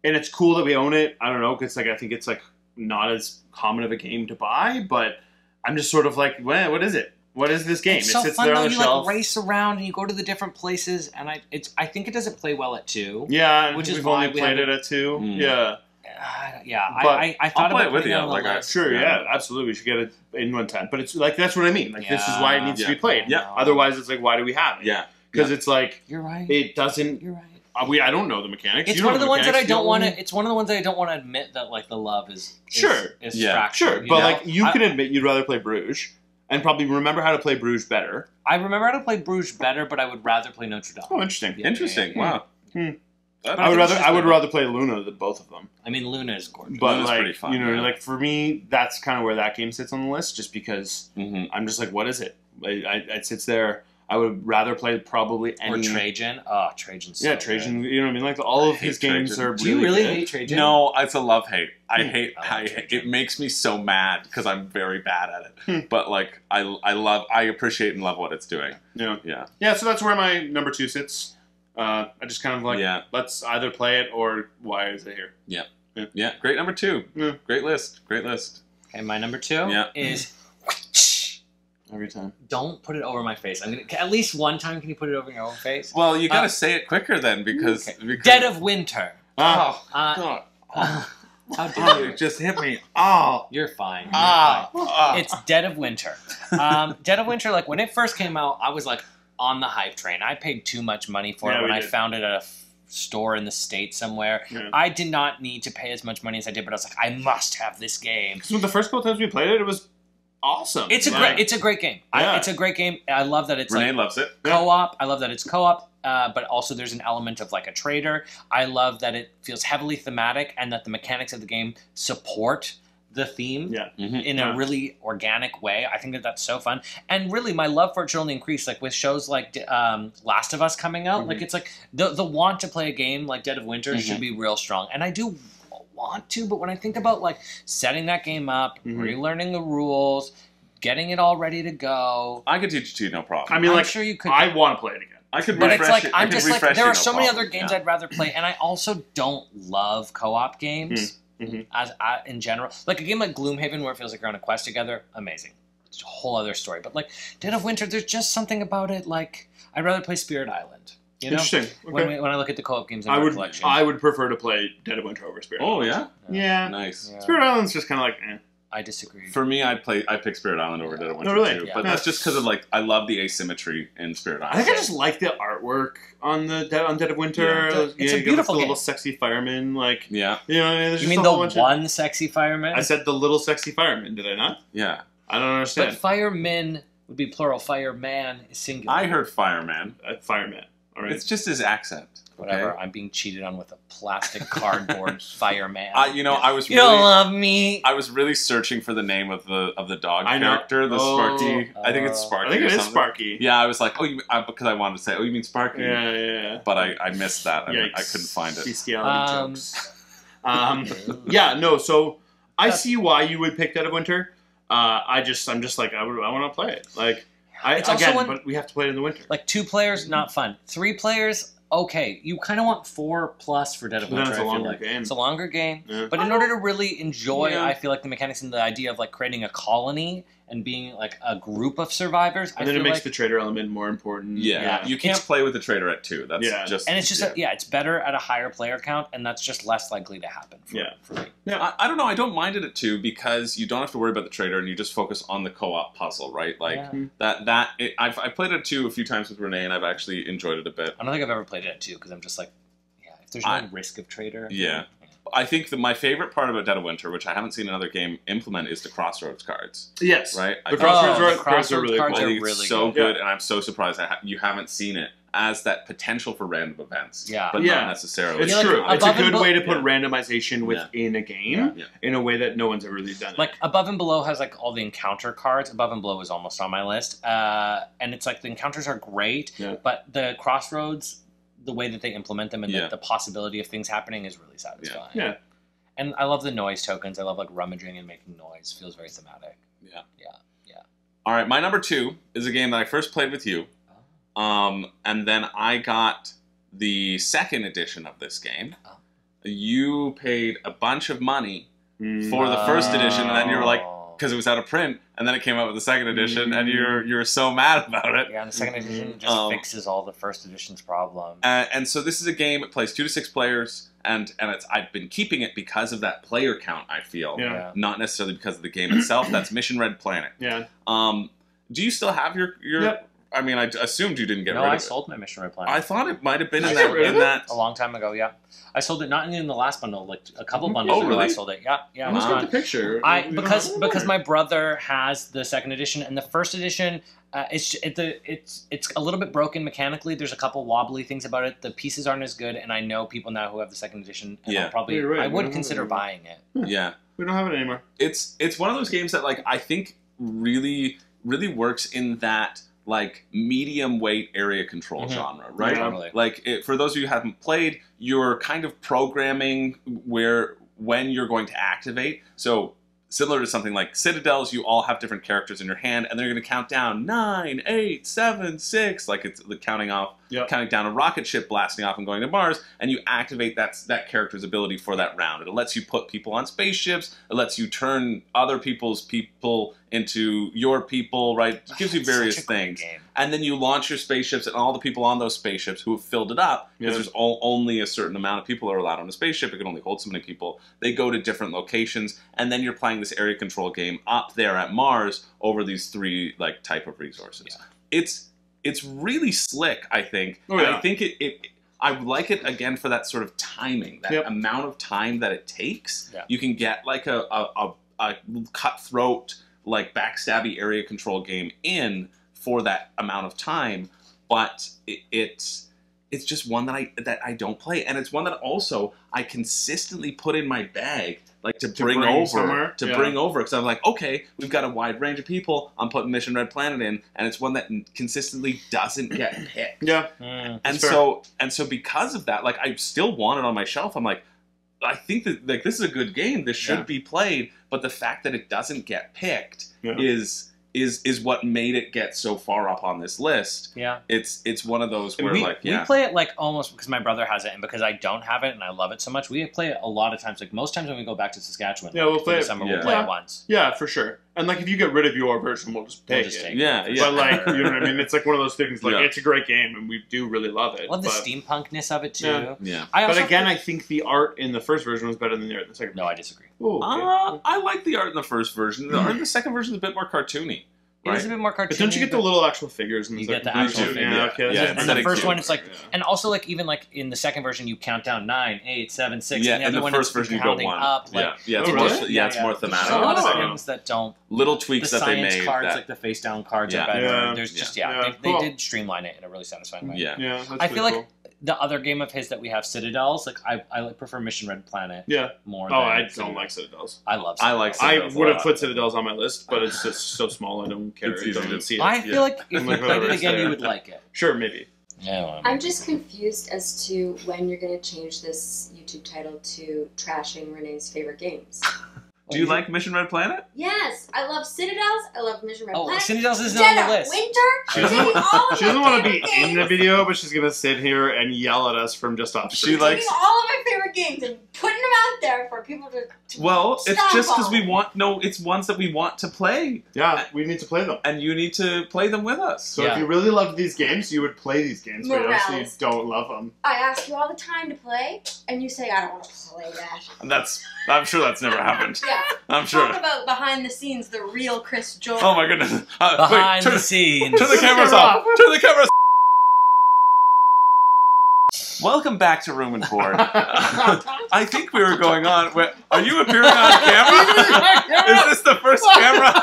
and it's cool that we own it. I don't know because like I think it's like not as common of a game to buy, but I'm just sort of like, well, what is it? What is this game? It's it so sits fun there though. on the You shelf. like race around and you go to the different places, and I it's I think it doesn't play well at two. yeah, Which is we've why only we played it at two. Mm. Yeah, Uh, yeah, I, I, I thought I'll play about it with you, it on like, I- list. sure. Yeah. Yeah, absolutely. We should get it in one time. But it's like that's what I mean. Like this is why it needs to be played. Yeah. Otherwise, it's like why do we have it? Yeah. Because it's like You're right. it doesn't. You're right. Uh, we I don't know the mechanics. It's You one of the ones that I don't want to. It's one of the ones that I don't want to admit that like the love is, is Sure. is Yeah. fractured. Sure, but know? like you I, can admit you'd rather play Bruges and probably remember how to play Bruges better. I remember how to play Bruges better, but I would rather play Notre Dame. Oh, interesting. Yeah. Interesting. Hmm. Wow. Hmm. That- I would rather I would rather play Luna than both of them. I mean, Luna is gorgeous. But Luna's like pretty fun, you know, yeah. like for me, that's kind of where that game sits on the list, just because Mhm. I'm just like, what is it? I, I, it sits there. I would rather play probably or. Trajan. Oh, Trajan's so yeah, good. Trajan. You know what I mean? Like all I of his hate games Trajan. are. Do you really really good. hate Trajan? No, it's a love hate. I Hmm. hate. I I, Trajan. it makes me so mad because I'm very bad at it. Hmm. But like, I I love. I appreciate and love what it's doing. Yeah, Yeah. yeah. So that's where my number two sits. Uh, I just kind of like yeah. let's either play it or why is it here? Yeah. Great number two. Yeah. Great list. Great list. Okay, my number two Yeah. is. Every time. Don't put it over my face. I'm gonna at least one time. Can you put it over your own face? Well, you gotta Uh, say it quicker then because, Okay. because Dead of Winter. Ah, Oh Uh, God. uh, how Oh, dare you you? just hit me. Oh. You're fine. You're Ah. fine. ah. It's Dead of Winter. Um, Dead of Winter, like when it first came out, I was like on the hype train. I paid too much money for Yeah, it when I found it at a f- store in the state somewhere. Yeah. I did not need to pay as much money as I did, but I was like, I must have this game. So the first couple times we played it, it was awesome. It's a Like, great, it's a great game. Yeah. I, it's a great game. I love that it's Renee like loves it. Co-op. I love that it's co-op, uh, but also there's an element of like a trader. I love that it feels heavily thematic and that the mechanics of the game support the theme Yeah. Mhm. in Yeah. a really organic way. I think that that's so fun, and really my love for it should only increase. Like with shows like um, Last of Us coming out, Mm-hmm. like it's like the the want to play a game like Dead of Winter Mhm. should be real strong, and I do want to. But when I think about like setting that game up, Mhm. relearning the rules, getting it all ready to go. I could teach it to you, no problem. I mean, I'm like sure you could. I want to play it again. I could but refresh it's like it. I I'm just like there are no so many other games Yeah. I'd rather play, and I also don't love co-op games Mm, mhm. as uh, in general. Like a game like Gloomhaven, where it feels like you're on a quest together, amazing. It's a whole other story. But like Dead of Winter, there's just something about it. Like I'd rather play Spirit Island. You know, Interesting. when, we, when I look at the co-op games in I our would collection, I would prefer to play Dead of Winter over Spirit. Oh Island. yeah. Yeah. Nice. Yeah. Spirit Island's just kind of like, eh. I disagree. For me, I'd play. I pick Spirit Island over Dead of Winter Oh, really? too, Yeah. but that's just because of like I love the asymmetry in Spirit Island. I think I just like the artwork on the Dead on Dead of Winter. Yeah. You know, It's a you get beautiful the game. little sexy fireman, like Yeah, you know. There's you just mean the whole bunch of- one sexy fireman? I said the little sexy fireman. Did I not? yeah. I don't understand. but firemen would be plural. Fireman is singular. I heard Fireman. Uh, fireman. All right. It's just his accent. Whatever. Okay? I'm being cheated on with a plastic cardboard fireman. I, you know, I was you don't really, love me. I was really searching for the name of the of the dog I know. character, the Oh. Sparky. I think it's Uh, Sparky. I think or it is something. Sparky. Yeah, I was like, oh, you, I, because I wanted to say, oh, you mean Sparky? Yeah, yeah. yeah. But I, I missed that. I, I couldn't find it. Bestiality Um, jokes. Um, yeah, no. So I see why you would pick Dead of Winter. Uh, I just, I'm just like, I, would, I want to play it. Like, I It's also again, one- but we have to play it in the winter. Like two players, not fun. Three players, okay. You kind of want four plus for Dead of But then Winter. it's a I feel longer like. game. It's a longer game. Yeah. But in order to really enjoy, Yeah. I feel like the mechanics and the idea of like creating a colony and being like a group of survivors, I And then it makes like, the trader element more important. Yeah, Yeah. you can't It's- play with the trader at two. That's Yeah. just and it's just yeah. yeah. yeah, it's better at a higher player count, and that's just less likely to happen. For, Yeah. for me. I, I don't know. I don't mind it at two because you don't have to worry about the trader and you just focus on the co-op puzzle, right? Like Yeah. Mm-hmm. that. That it, I've I played it two a few times with Renee and I've actually enjoyed it a bit. I don't think I've ever played it at two because I'm just like, yeah, if there's no I- risk of trader, Yeah. I think that my favorite part about Dead of Winter, which I haven't seen another game implement, is the crossroads cards. Yes. Right? The crossroads Oh, are- the cards are really cards cool. are think it's really so good. good, and I'm so surprised I ha- you haven't seen it as that potential for random events. Yeah. but Yeah. not necessarily. It's Yeah, like, true. it's a good be- way to put Yeah. randomization within a game Yeah. in a way that no one's ever really done. it. Like above and below has like all the encounter cards. Above and below is almost on my list, uh, and it's like the encounters are great, Yeah. but the crossroads, the way that they implement them and Yeah. the, the possibility of things happening is really satisfying. Yeah. and I love the noise tokens. I love like rummaging and making noise. Feels very thematic. Yeah. Yeah, yeah. All right, my number two is a game that I first played with you, um, and then I got the second edition of this game. Oh. You paid a bunch of money for the first edition, and then you were like, Oh. because it was out of print, and then it came out with the second edition, and you're you're so mad about it. yeah, and the second edition just Um, fixes all the first edition's problem. Uh, and so this is a game. It plays two to six players, and and it's I've been keeping it because of that player count. I feel, Yeah. not necessarily because of the game itself. That's Mission Red Planet. Yeah. Um, do you still have your your? Yep. I mean, I assumed you didn't get no, rid I of it. sold my Mission Red Planet. I thought it might have been in that in that. a long time ago, yeah. I sold it not in the last bundle, like a couple Mhm. bundles Oh, ago. I sold it. Yeah, yeah. I it was must gone. get the picture. I because because my brother has the second edition and the first edition. Uh, it's it, the it's it's a little bit broken mechanically. There's a couple wobbly things about it. The pieces aren't as good, and I know people now who have the second edition. And Yeah. I'll probably right, I would don't consider it buying it. Yeah, we don't have it anymore. it's it's one of those games that like I think really really works in that like medium weight area control Mhm. genre, right? Yeah. Totally. Like it, for those of you who haven't played, you're kind of programming where when you're going to activate. So similar to something like Citadels, you all have different characters in your hand, and they're going to count down nine, eight, seven, six, like it's the counting off, Yep. counting down a rocket ship blasting off and going to Mars, and you activate that that character's ability for that round. It lets you put people on spaceships. It lets you turn other people's people into your people. Right? It gives you various things and then you launch your spaceships and all the people on those spaceships who have filled it up because Yeah. there's all, only a certain amount of people that are allowed on a spaceship it can only hold so many people they go to different locations and then you're playing this area control game up there at mars over these three like type of resources it's it's really slick i think Oh, yeah. i think it, it I like it again for that sort of timing, that Yep. amount of time that it takes. Yeah. You can get like a, a, a, a cutthroat, like backstabby area control game in for that amount of time, but it, it's it's just one that I that I don't play, and it's one that also I consistently put in my bag, like to, To bring, bring over somewhere? to Yeah. bring over, because I'm like, okay, we've got a wide range of people. I'm putting Mission Red Planet in, and it's one that consistently doesn't get picked Yeah. Mm. and fair. so and so because of that like i still want it on my shelf i'm like i think that like this is a good game this should Yeah. be played but the fact that it doesn't get picked Yeah. is is is what made it get so far up on this list Yeah. it's it's one of those where we, like yeah we play it like almost because my brother has it and because I don't have it and I love it so much. We play it a lot of times. Like most times when we go back to Saskatchewan, Yeah, we'll play the it- summer, yeah. we'll play Yeah. it once. Yeah, for sure. And like if you get rid of your version, we'll just We'll take just it. take Yeah, it. yeah. But like you know what I mean? It's like one of those things. Like Yeah. it's a great game, and we do really love it. Love the steampunkness of it too. Yeah. Yeah. I but again, think- I think the art in the first version was better than the art in the second. no, I disagree. Oh, okay. Uh, I like the art in the first version. The art in the second version is a bit more cartoony. It is a bit more cartoony. but don't you get the little actual figures? In the You get second the version? actual Yeah, okay, Yeah, that's- and instead the first cute. one, it's like, Yeah. and also like even like in the second version, you count down nine, eight, seven, six. Yeah, and the in other the one first it's version you go counting one. up. Like, yeah, yeah, it's Oh, more, really? yeah, it's more There's thematic. a lot of things that don't. Little The tweaks that they science made. cards, that, like the face down cards, Yeah. are better. Yeah. There's just Yeah. yeah, Yeah, they, cool. they did streamline it in a really satisfying way. yeah. Yeah, that's I pretty feel like cool. The other game of his that we have, Citadels, like I, I prefer Mission Red Planet Yeah. more. Oh, than I don't like Citadels. I love. I like Citadels. I would have put Citadels on my list, but it's just so small. I don't care. It's I easy don't to- even see it. I Yeah. feel like if you played it again, you would like it. Sure, maybe. Yeah, well, I'm just confused as to when you're going to change this YouTube title to trashing Renee's favorite games. Oh, Do you like Mission Red Planet? yes, I love Citadels. I love Mission Red Planet. Oh, Planet. Citadels isn't Dead on of the list. Winter. She I'm doesn't- taking all of She doesn't want to be favorite in the video, but she's gonna sit here and yell at us from just off. She screen. likes- taking all of my favorite games and putting them out there for people to. to Well, it's just because we want no. It's ones that we want to play, Yeah, we need to play them. and you need to play them with us. So Yeah. if you really loved these games, you would play these games. But obviously, you don't love them. I ask you all the time to play, and you say I don't want to play that. And that's. I'm sure that's never happened. Yeah. I'm sure. Talk about behind the scenes, the real Chris Jordan. Oh my goodness. Uh, Behind wait, turn, the scenes. turn the cameras off. Turn the cameras. off. Welcome back to Room and Board. I think we were going on. wait, Are you appearing on camera? Is this the first camera?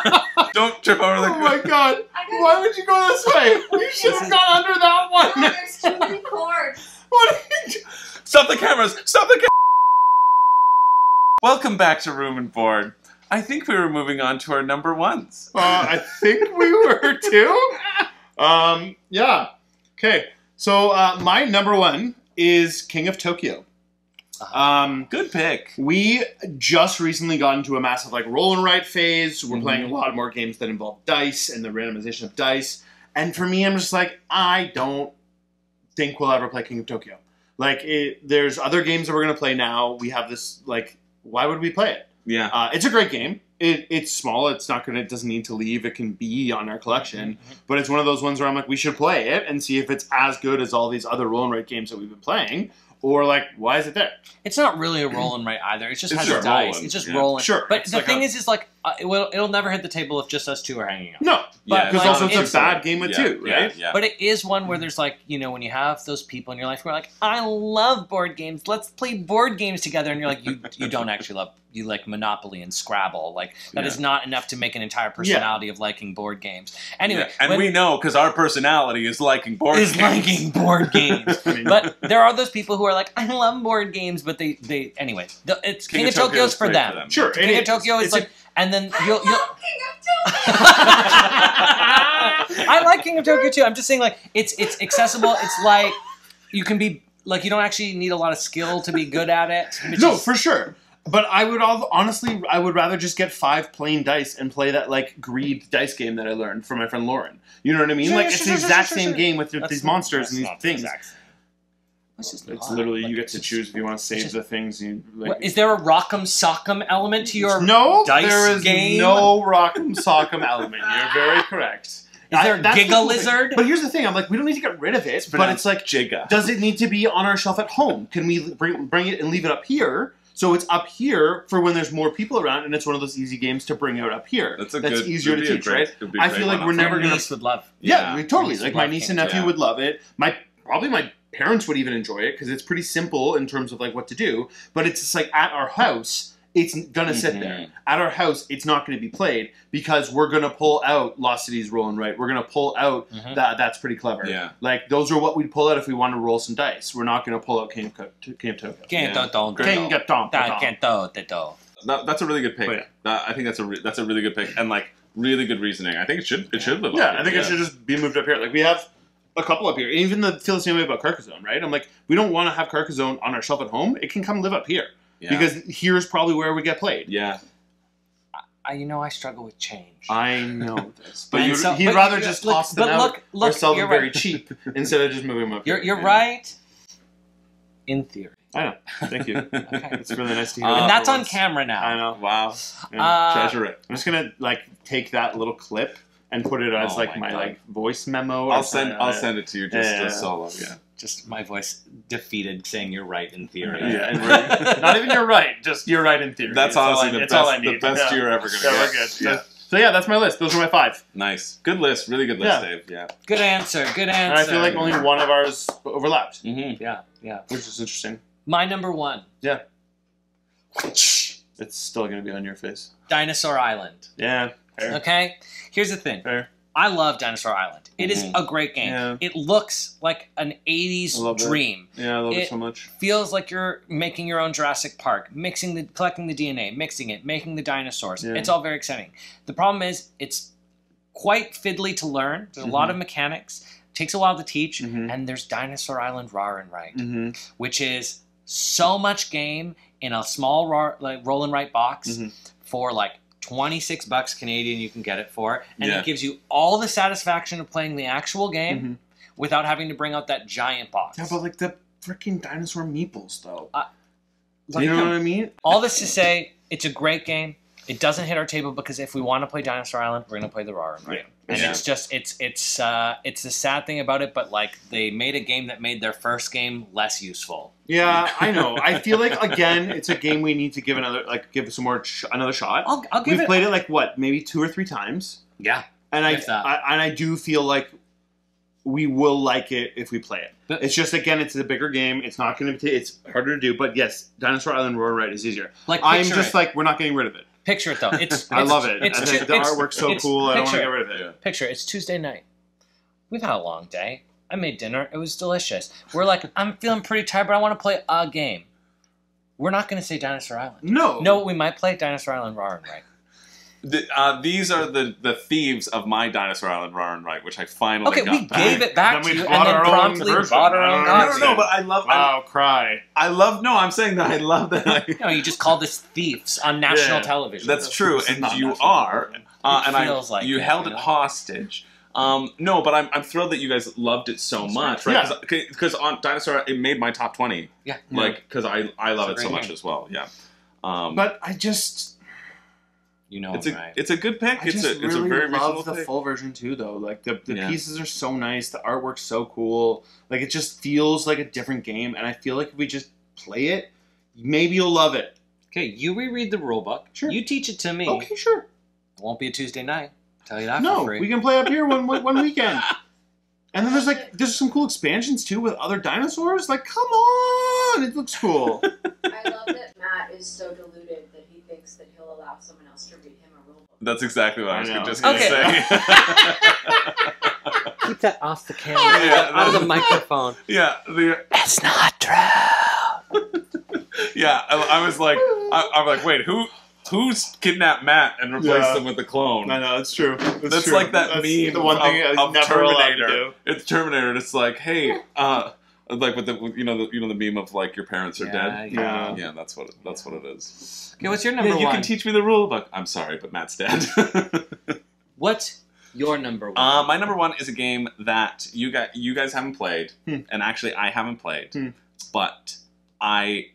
Don't trip over the. Oh my god! Why would you go this way? You should have gone under that one. there's too many cords. What did you Stop the cameras! Stop the cameras! Welcome back to Room and Board. I think we were moving on to our number ones. Uh, I think we were too. Um, yeah. Okay. So uh, my number one is King of Tokyo. Um, Good pick. we just recently got into a massive like roll and write phase. We're Mhm. playing a lot more games that involve dice and the randomization of dice. And for me, I'm just like, I don't think we'll ever play King of Tokyo. Like, it, there's other games that we're gonna play now. We have this like, why would we play it? Yeah. Uh, it's a great game. It, it's small. It's not gonna. It doesn't need to leave. It can be on our collection. Mm-hmm. But it's one of those ones where I'm like, we should play it and see if it's as good as all these other roll and write games that we've been playing, or like, why is it there? It's not really a roll and write either. It just It's has just dice. rolling, It's just yeah. rolling. Sure, But it's the like thing a- is, is like uh, it will, it'll never hit the table if just us two are hanging out. No, Yeah, because like, also it's, it's- a bad game with yeah, two, right? Yeah. But it is one where there's like, you know, when you have those people in your life who are like, I love board games. Let's play board games together. And you're like, you you don't actually love you like Monopoly and Scrabble. Like that is Yeah. not enough to make an entire personality of liking board games. Anyway, Yeah, and when- we know because our personality is liking board is games. liking board games. I mean, But there are those people who are like, I love board games, but they they anyway. The, it's King, of Tokyo is for great them. sure, King it of Tokyo is It's a- like, and then I you'll love you'll. King of Tokyo. I like King of Tokyo too. I'm just saying, like, it's it's accessible. It's like you can be like you don't actually need a lot of skill to be good at it. no, is- for sure. But I would all, honestly, I would rather just get five plain dice and play that like greed dice game that I learned from my friend Lauren. You know what I mean? Sure, like sure, it's sure, the sure, exact sure, same sure. game with That's these monsters and these things. the things. exact- It's just It's literally Like, you get to choose if you want to save just- the things you. Like, What, is there a rock'em sock'em element to your? no, dice there is game? no rock'em sock'em element. You're very correct. Is there I- a that's the Giga thing. Lizard? But here's the thing: I'm like, we don't need to get rid of it, but it's like Jigga. Does it need to be on our shelf at home? Can we bring bring it and leave it up here? So it's up here for when there's more people around, and it's one of those easy games to bring out up here. That's a That's good. easier to be teach, great- right? would be a I great feel like we're up never front. My gonna- niece would love. Yeah, we totally. Like my niece and nephew Tokyo. would love it. My probably my parents would even enjoy it because it's pretty simple in terms of like what to do. But it's just like at our house, it's gonna sit Mhm. there. At our house, it's not going to be played because we're gonna pull out Lost Cities Roll and Write. We're gonna pull out Mhm. that. That's pretty clever. Yeah. Like those are what we'd pull out if we want to roll some dice. We're not going to pull out King of, Co- King of Tokyo. Can't Yeah. do- don't do- King of Tom. Da- can't do- do- do. That, that's a really good pick. Oh, yeah. That- I think that's a re- that's a really good pick and like really good reasoning. I think it should it should live. Yeah, up I think here, it should just be moved up here. Like we have a couple up here. Even the feel the same way about Carcassonne, right? I'm like, we don't want to have Carcassonne on our shelf at home. It can come live up here Yeah. because here's probably where we get played. yeah, I, you know, I struggle with change. I know this, but you'd, so- he'd but rather you- just look- toss them but out look- look, or sell them you're very right. cheap instead of just moving them up. You're here. you're Yeah. right. In theory, I know. Thank you. Okay. It's really nice to hear. Uh, that and that's on once. camera now. I know. Wow. Yeah. Uh, Treasure it. I'm just gonna like take that little clip and put it as Oh like my my, like voice memo. or I'll send. something I'll on it. send it to you just, Yeah. just solo. Yeah. Just my voice defeated, saying you're right in theory. Yeah, and not even you're right. Just you're right in theory. That's all honestly I- the best. all I The best Yeah. you're ever gonna Yeah, get. we're good. Yeah. So yeah, that's my list. Those are my five. Nice. Good list. Really good list, Yeah. Dave. Yeah. Good answer. Good answer. And I feel like only one of ours overlapped, Mm-hmm. Yeah, yeah. which is interesting. My number one, It's still gonna be on your face. Dinosaur Island. Yeah. Fair. Okay, here's the thing. Fair. I love Dinosaur Island. It is Mhm. a great game. Yeah. It looks like an '80s I love it. dream. Yeah, I love it, so much. Feels like you're making your own Jurassic Park, mixing the, collecting the DNA, mixing it, making the dinosaurs. Yeah. It's all very exciting. The problem is, it's quite fiddly to learn. There's a lot of mechanics. Takes a while to teach, Mhm. and there's Dinosaur Island Rawr and Write. Mm-hmm. which is so much game in a small ro- like roll and write box Mhm. for like 26 bucks Canadian you can get it for and Yeah. it gives you all the satisfaction of playing the actual game Mhm. without having to bring out that giant box. Yeah, but like the freaking dinosaur meeples, though. Like, you know what I mean? all this to say it's a great game. It doesn't hit our table because if we want to play Dinosaur Island, we're going to play the Rawr and Write. And Yeah. it's just it's it's uh, it's the sad thing about it, but like they made a game that made their first game less useful. Yeah, I know. I feel like again, it's a game we need to give another like give some more sh- another shot. I'll, I'll give We've it. played it like what, maybe two or three times, yeah, and I, If that. I and I do feel like we will like it if we play it. But- it's just again, it's a bigger game. It's not going to be. It's harder to do, but yes, Dinosaur Island Rawr Write is easier. like I'm just it. like we're not getting rid of it. Picture it though. It's, I it's- love it. It's, I think the it's- artwork's so it's- cool. I don't want to picture, get rid of it. Yeah. Picture it's Tuesday night. We've had a long day. I made dinner. It was delicious. We're like, I'm feeling pretty tired, but I want to play a game. We're not going to say Dinosaur Island. No, No, we might play Dinosaur Island Rawr and Write. The, uh, these are the, the thieves of my Dinosaur Island Rawr and Write, which I finally Okay, got we back. gave it back Then to we you and bought then our own promptly version. bought our own I No, don't no, copy. no, but I love, I, Wow, cry. I love. No, I'm saying that I love that. I, No, you just called us thieves on national Yeah. television. that's true, This is and not you national are, television. uh, It and I feels like you it, held you it know? hostage. Um, no, but I'm, I'm thrilled that you guys loved it so That's much, right. right? Because on Dinosaur, it made my top twenty. Yeah. like because I I love it so much game. as well. Yeah, um, But I just, you know, it's a right. it's a good pick. I It's just a it's a really very love reasonable the pick. full version too, though. Like the the Yeah. pieces are so nice, the artwork's so cool. Like it just feels like a different game, and I feel like if we just play it, maybe you'll love it. okay, you reread the rule book. Sure. You teach it to me. Okay, sure. It won't be a Tuesday night. Tell you that No, for free. we can play up here one one one weekend. And then there's like there's some cool expansions too with other dinosaurs. Like, come on, it looks cool. I love that Matt is so deluded that he thinks that he'll allow someone else to read him a rule book. That's exactly what I I was know. just gonna Okay. say. Keep that off the camera. Yeah, out of the microphone. yeah, the, It's not true. yeah. I, I was like, I, I'm like, wait, who who's kidnapped Matt and replaced Yeah. him with a clone? I know it's true. It's That's true. like that That's meme The one of, thing I of never allowed to Terminator. do. It's Terminator. And it's like, hey, uh, like with the with, you know the you know the meme of like your parents are dead. Yeah. Yeah, that's what it, that's what it is. Okay, what's your number Yeah, you one? can teach me the rule book. I'm sorry, but Matt's dead. What's your number one? Uh, my number one is a game that you guys you guys haven't played, Hmm. and actually I haven't played, Hmm. but I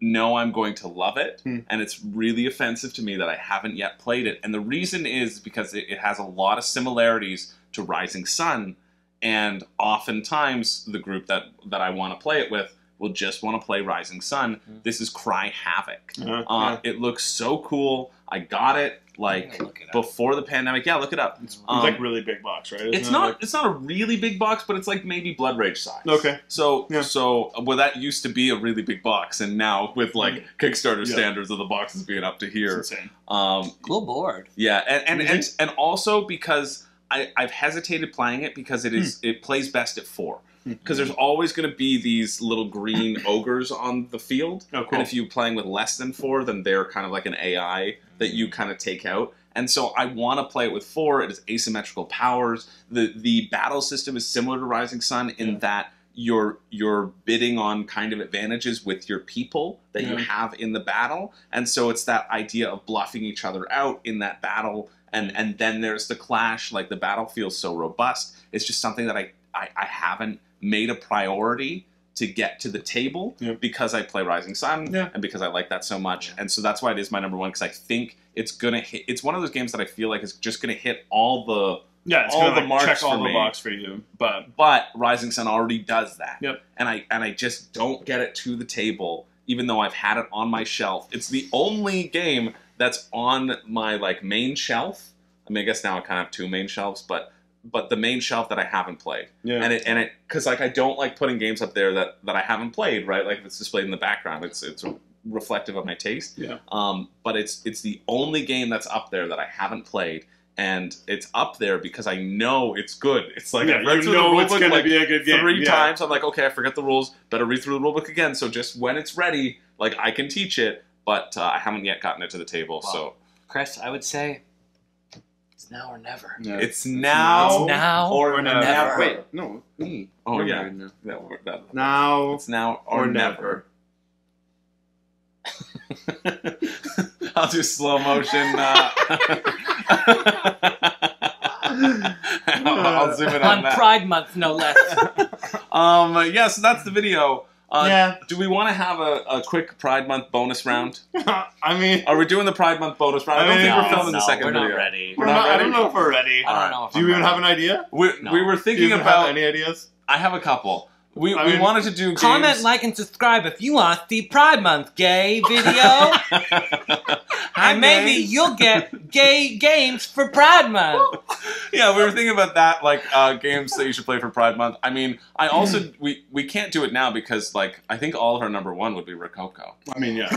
know I'm going to love it, Hmm. and it's really offensive to me that I haven't yet played it. And the reason is because it, it has a lot of similarities to Rising Sun, and oftentimes the group that that I want to play it with will just want to play Rising Sun. Hmm. This is Cry Havoc. Uh, Uh, It looks so cool. I got it like I'm gonna look it up. before the pandemic. Yeah, look it up. it's Um, like really big box, right? Isn't it's not. like- it's not a really big box, but it's like maybe Blood Rage size. Okay. So Yeah. so well that used to be a really big box, and now with like Kickstarter Yeah. standards of the boxes being up to It's here, insane. um, Cool board. yeah, and and, and and also because I I've hesitated playing it because it is it plays best at four. Because there's always going to be these little green ogres on the field, Oh, cool. and if you're playing with less than four, then they're kind of like an AI that you kind of take out. And so I want to play it with four. It is asymmetrical powers. the The battle system is similar to Rising Sun in Yeah. that you're you're bidding on kind of advantages with your people that you have in the battle. And so it's that idea of bluffing each other out in that battle. And and then there's the clash. Like the battle feels so robust. It's just something that I I, I haven't made a priority to get to the table Yeah. because I play Rising Sun Yeah. and because I like that so much. And so that's why it is my number one because I think it's gonna hit. It's one of those games that I feel like is just gonna hit all the. Yeah, it's All gonna the like, marks check all for the me. box for you. But But Rising Sun already does that. Yep. And I and I just don't get it to the table, even though I've had it on my shelf. It's the only game that's on my like main shelf. I mean, I guess now I kind of have two main shelves, but but the main shelf that I haven't played. yeah, and it and it because like I don't like putting games up there that that I haven't played, right? Like if it's displayed in the background, it's it's reflective of my taste. Yeah. Um, but it's it's the only game that's up there that I haven't played, and it's up there because I know it's good. It's like yeah, I've read through the rulebook gonna like be a good game. three yeah. times. I'm like, okay, I forget the rules. Better read through the rulebook again. So just when it's ready, like I can teach it. But uh, I haven't yet gotten it to the table, Wow. so Chris, I would say it's now or never. Yeah. it's now, It's now or, or never. never. Wait, no, me. Oh You're yeah, married now. that, that, Now It's now or, or never. never. I'll do slow motion. Uh... I'll, I'll zoom in on On that. Pride Month, no less. Um, yeah, so that's the video. Uh, yeah, Do we want to have a, a quick Pride Month bonus round? I mean, Are we doing the Pride Month bonus round? I, I don't mean, think we're no, filming the no, 2nd we're video. not ready. we're not not, I ready? don't know if we're ready. I don't know if Do you I'm even have an idea? We, No. we were Do you thinking even about. have any ideas? I have a couple. We, I we mean, wanted to do games. Comment, like, and subscribe if you want the Pride Month gay video. And maybe gays. you'll get gay games for Pride Month. yeah, we were thinking about that, like uh, games that you should play for Pride Month. I mean, I also we we can't do it now because like I think all of our number one would be Rococo. I mean, yeah.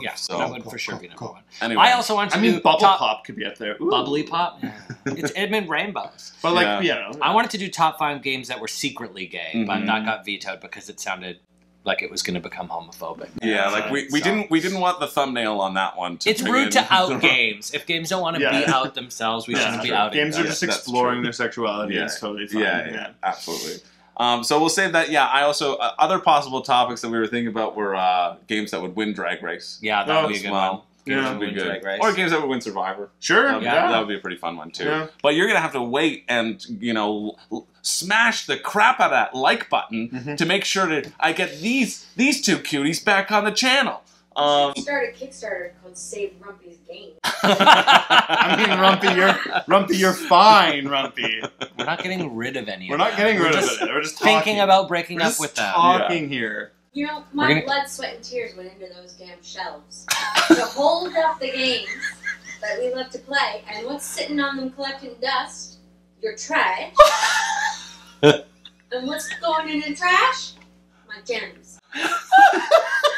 Yeah, So- that would for sure be number one. Anyway, I also want to I mean, do Bubble top Pop could be up there. Ooh. bubbly pop. it's Edmund Rainbows. But like, Yeah. yeah. I wanted to do top five games that were secretly gay, but Mhm. that got vetoed because it sounded like it was going to become homophobic. yeah, like we, we So- didn't we didn't want the thumbnail on that one. To It's rude in- to out games. If games don't want to Yeah. be out themselves, we shouldn't be out. Games are just That's exploring their sexuality. Yeah. It's totally fine. Yeah, yeah, absolutely. Um, so we'll say that. Yeah, I also uh, other possible topics that we were thinking about were uh, games that would win Drag Race. Yeah, that Oh, would be a good well. one. Yeah. Games That that would be good. Drag Race. Or games that would win Survivor. Sure. That would, be, Yeah. that would be a pretty fun one too. Yeah. But you're gonna have to wait and you know l- smash the crap out of that like button Mhm. to make sure that I get these these two cuties back on the channel. Um, Start a Kickstarter called Save Rumpy's Game. I mean, Rumpy, you're Rumpy, you're fine, Rumpy. We're not getting rid of any. We're of not them. getting We're rid of just it. We're just Thinking talking. about breaking We're up just with them. talking here. You know, my gonna- blood, sweat, and tears went into those damn shelves to hold up the games that we love to play. And what's sitting on them collecting dust? Your trash. and what's going in the trash? My gems.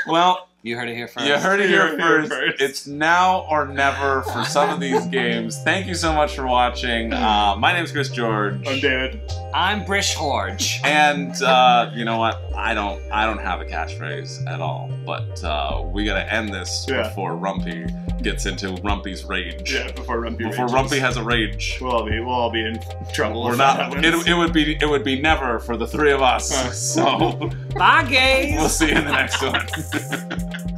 well, You heard it here first. you heard it here Here, here first. first. It's now or never for some of these games. Thank you so much for watching. Uh, my name's Chris George. I'm David. I'm Brish Horge. And uh, you know what? I don't I don't have a catchphrase at all. But uh, we gotta end this Yeah. before Rumpy gets into Rumpy's rage. Yeah, before Rumpy. Before rages. Rumpy has a rage. We'll all be we'll all be in trouble. We're if not. It, it would be. It would be never for the three of us. Huh. So Bye, gays. we'll see you in the next one.